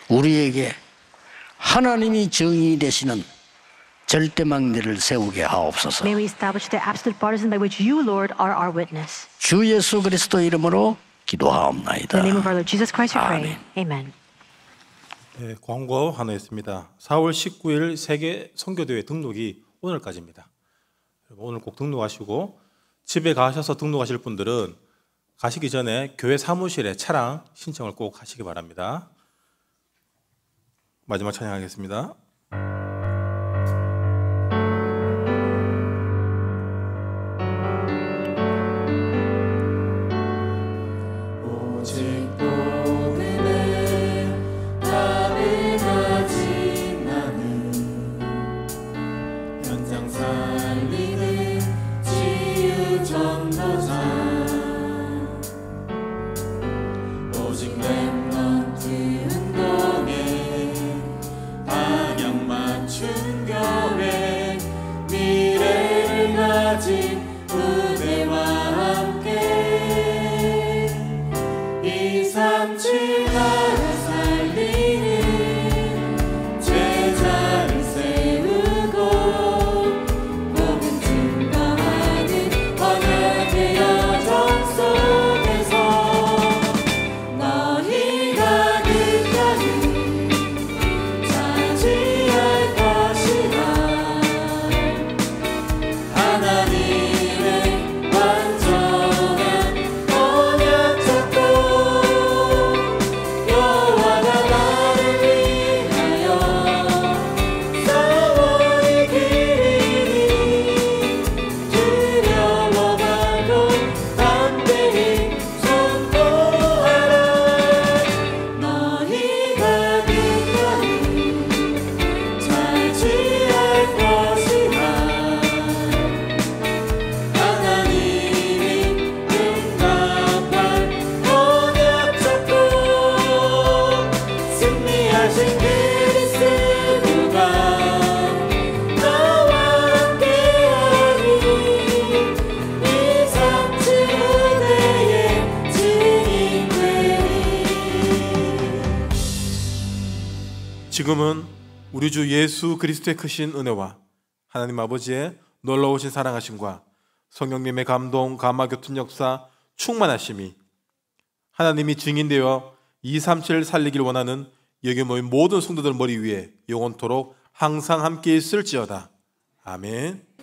S5: 우리에게 하나님이 정의 되시는 절대망대를 세우게 하옵소서.
S6: May we establish the absolute partisan by which you, Lord, are our witness.
S5: 주 예수 그리스도 이름으로
S6: In
S5: 기도하옵나이다.
S6: the name of our Lord Jesus Christ, we pray. Amen.
S3: 네, 광고 하나 있습니다. 4월 19일 세계 선교대회 등록이 오늘까지입니다. 오늘 꼭 등록하시고 집에 가셔서 등록하실 분들은 가시기 전에 교회 사무실에 차량 신청을 꼭 하시기 바랍니다. 마지막 찬양하겠습니다. 그리스도의 크신 은혜와 하나님 아버지의 놀라우신 사랑하심과 성령님의 감동, 감화, 교통 역사, 충만하심이 하나님이 증인되어 237을 살리길 원하는 여기 모인 모든 성도들 머리 위에 영원토록 항상 함께 있을지어다. 아멘.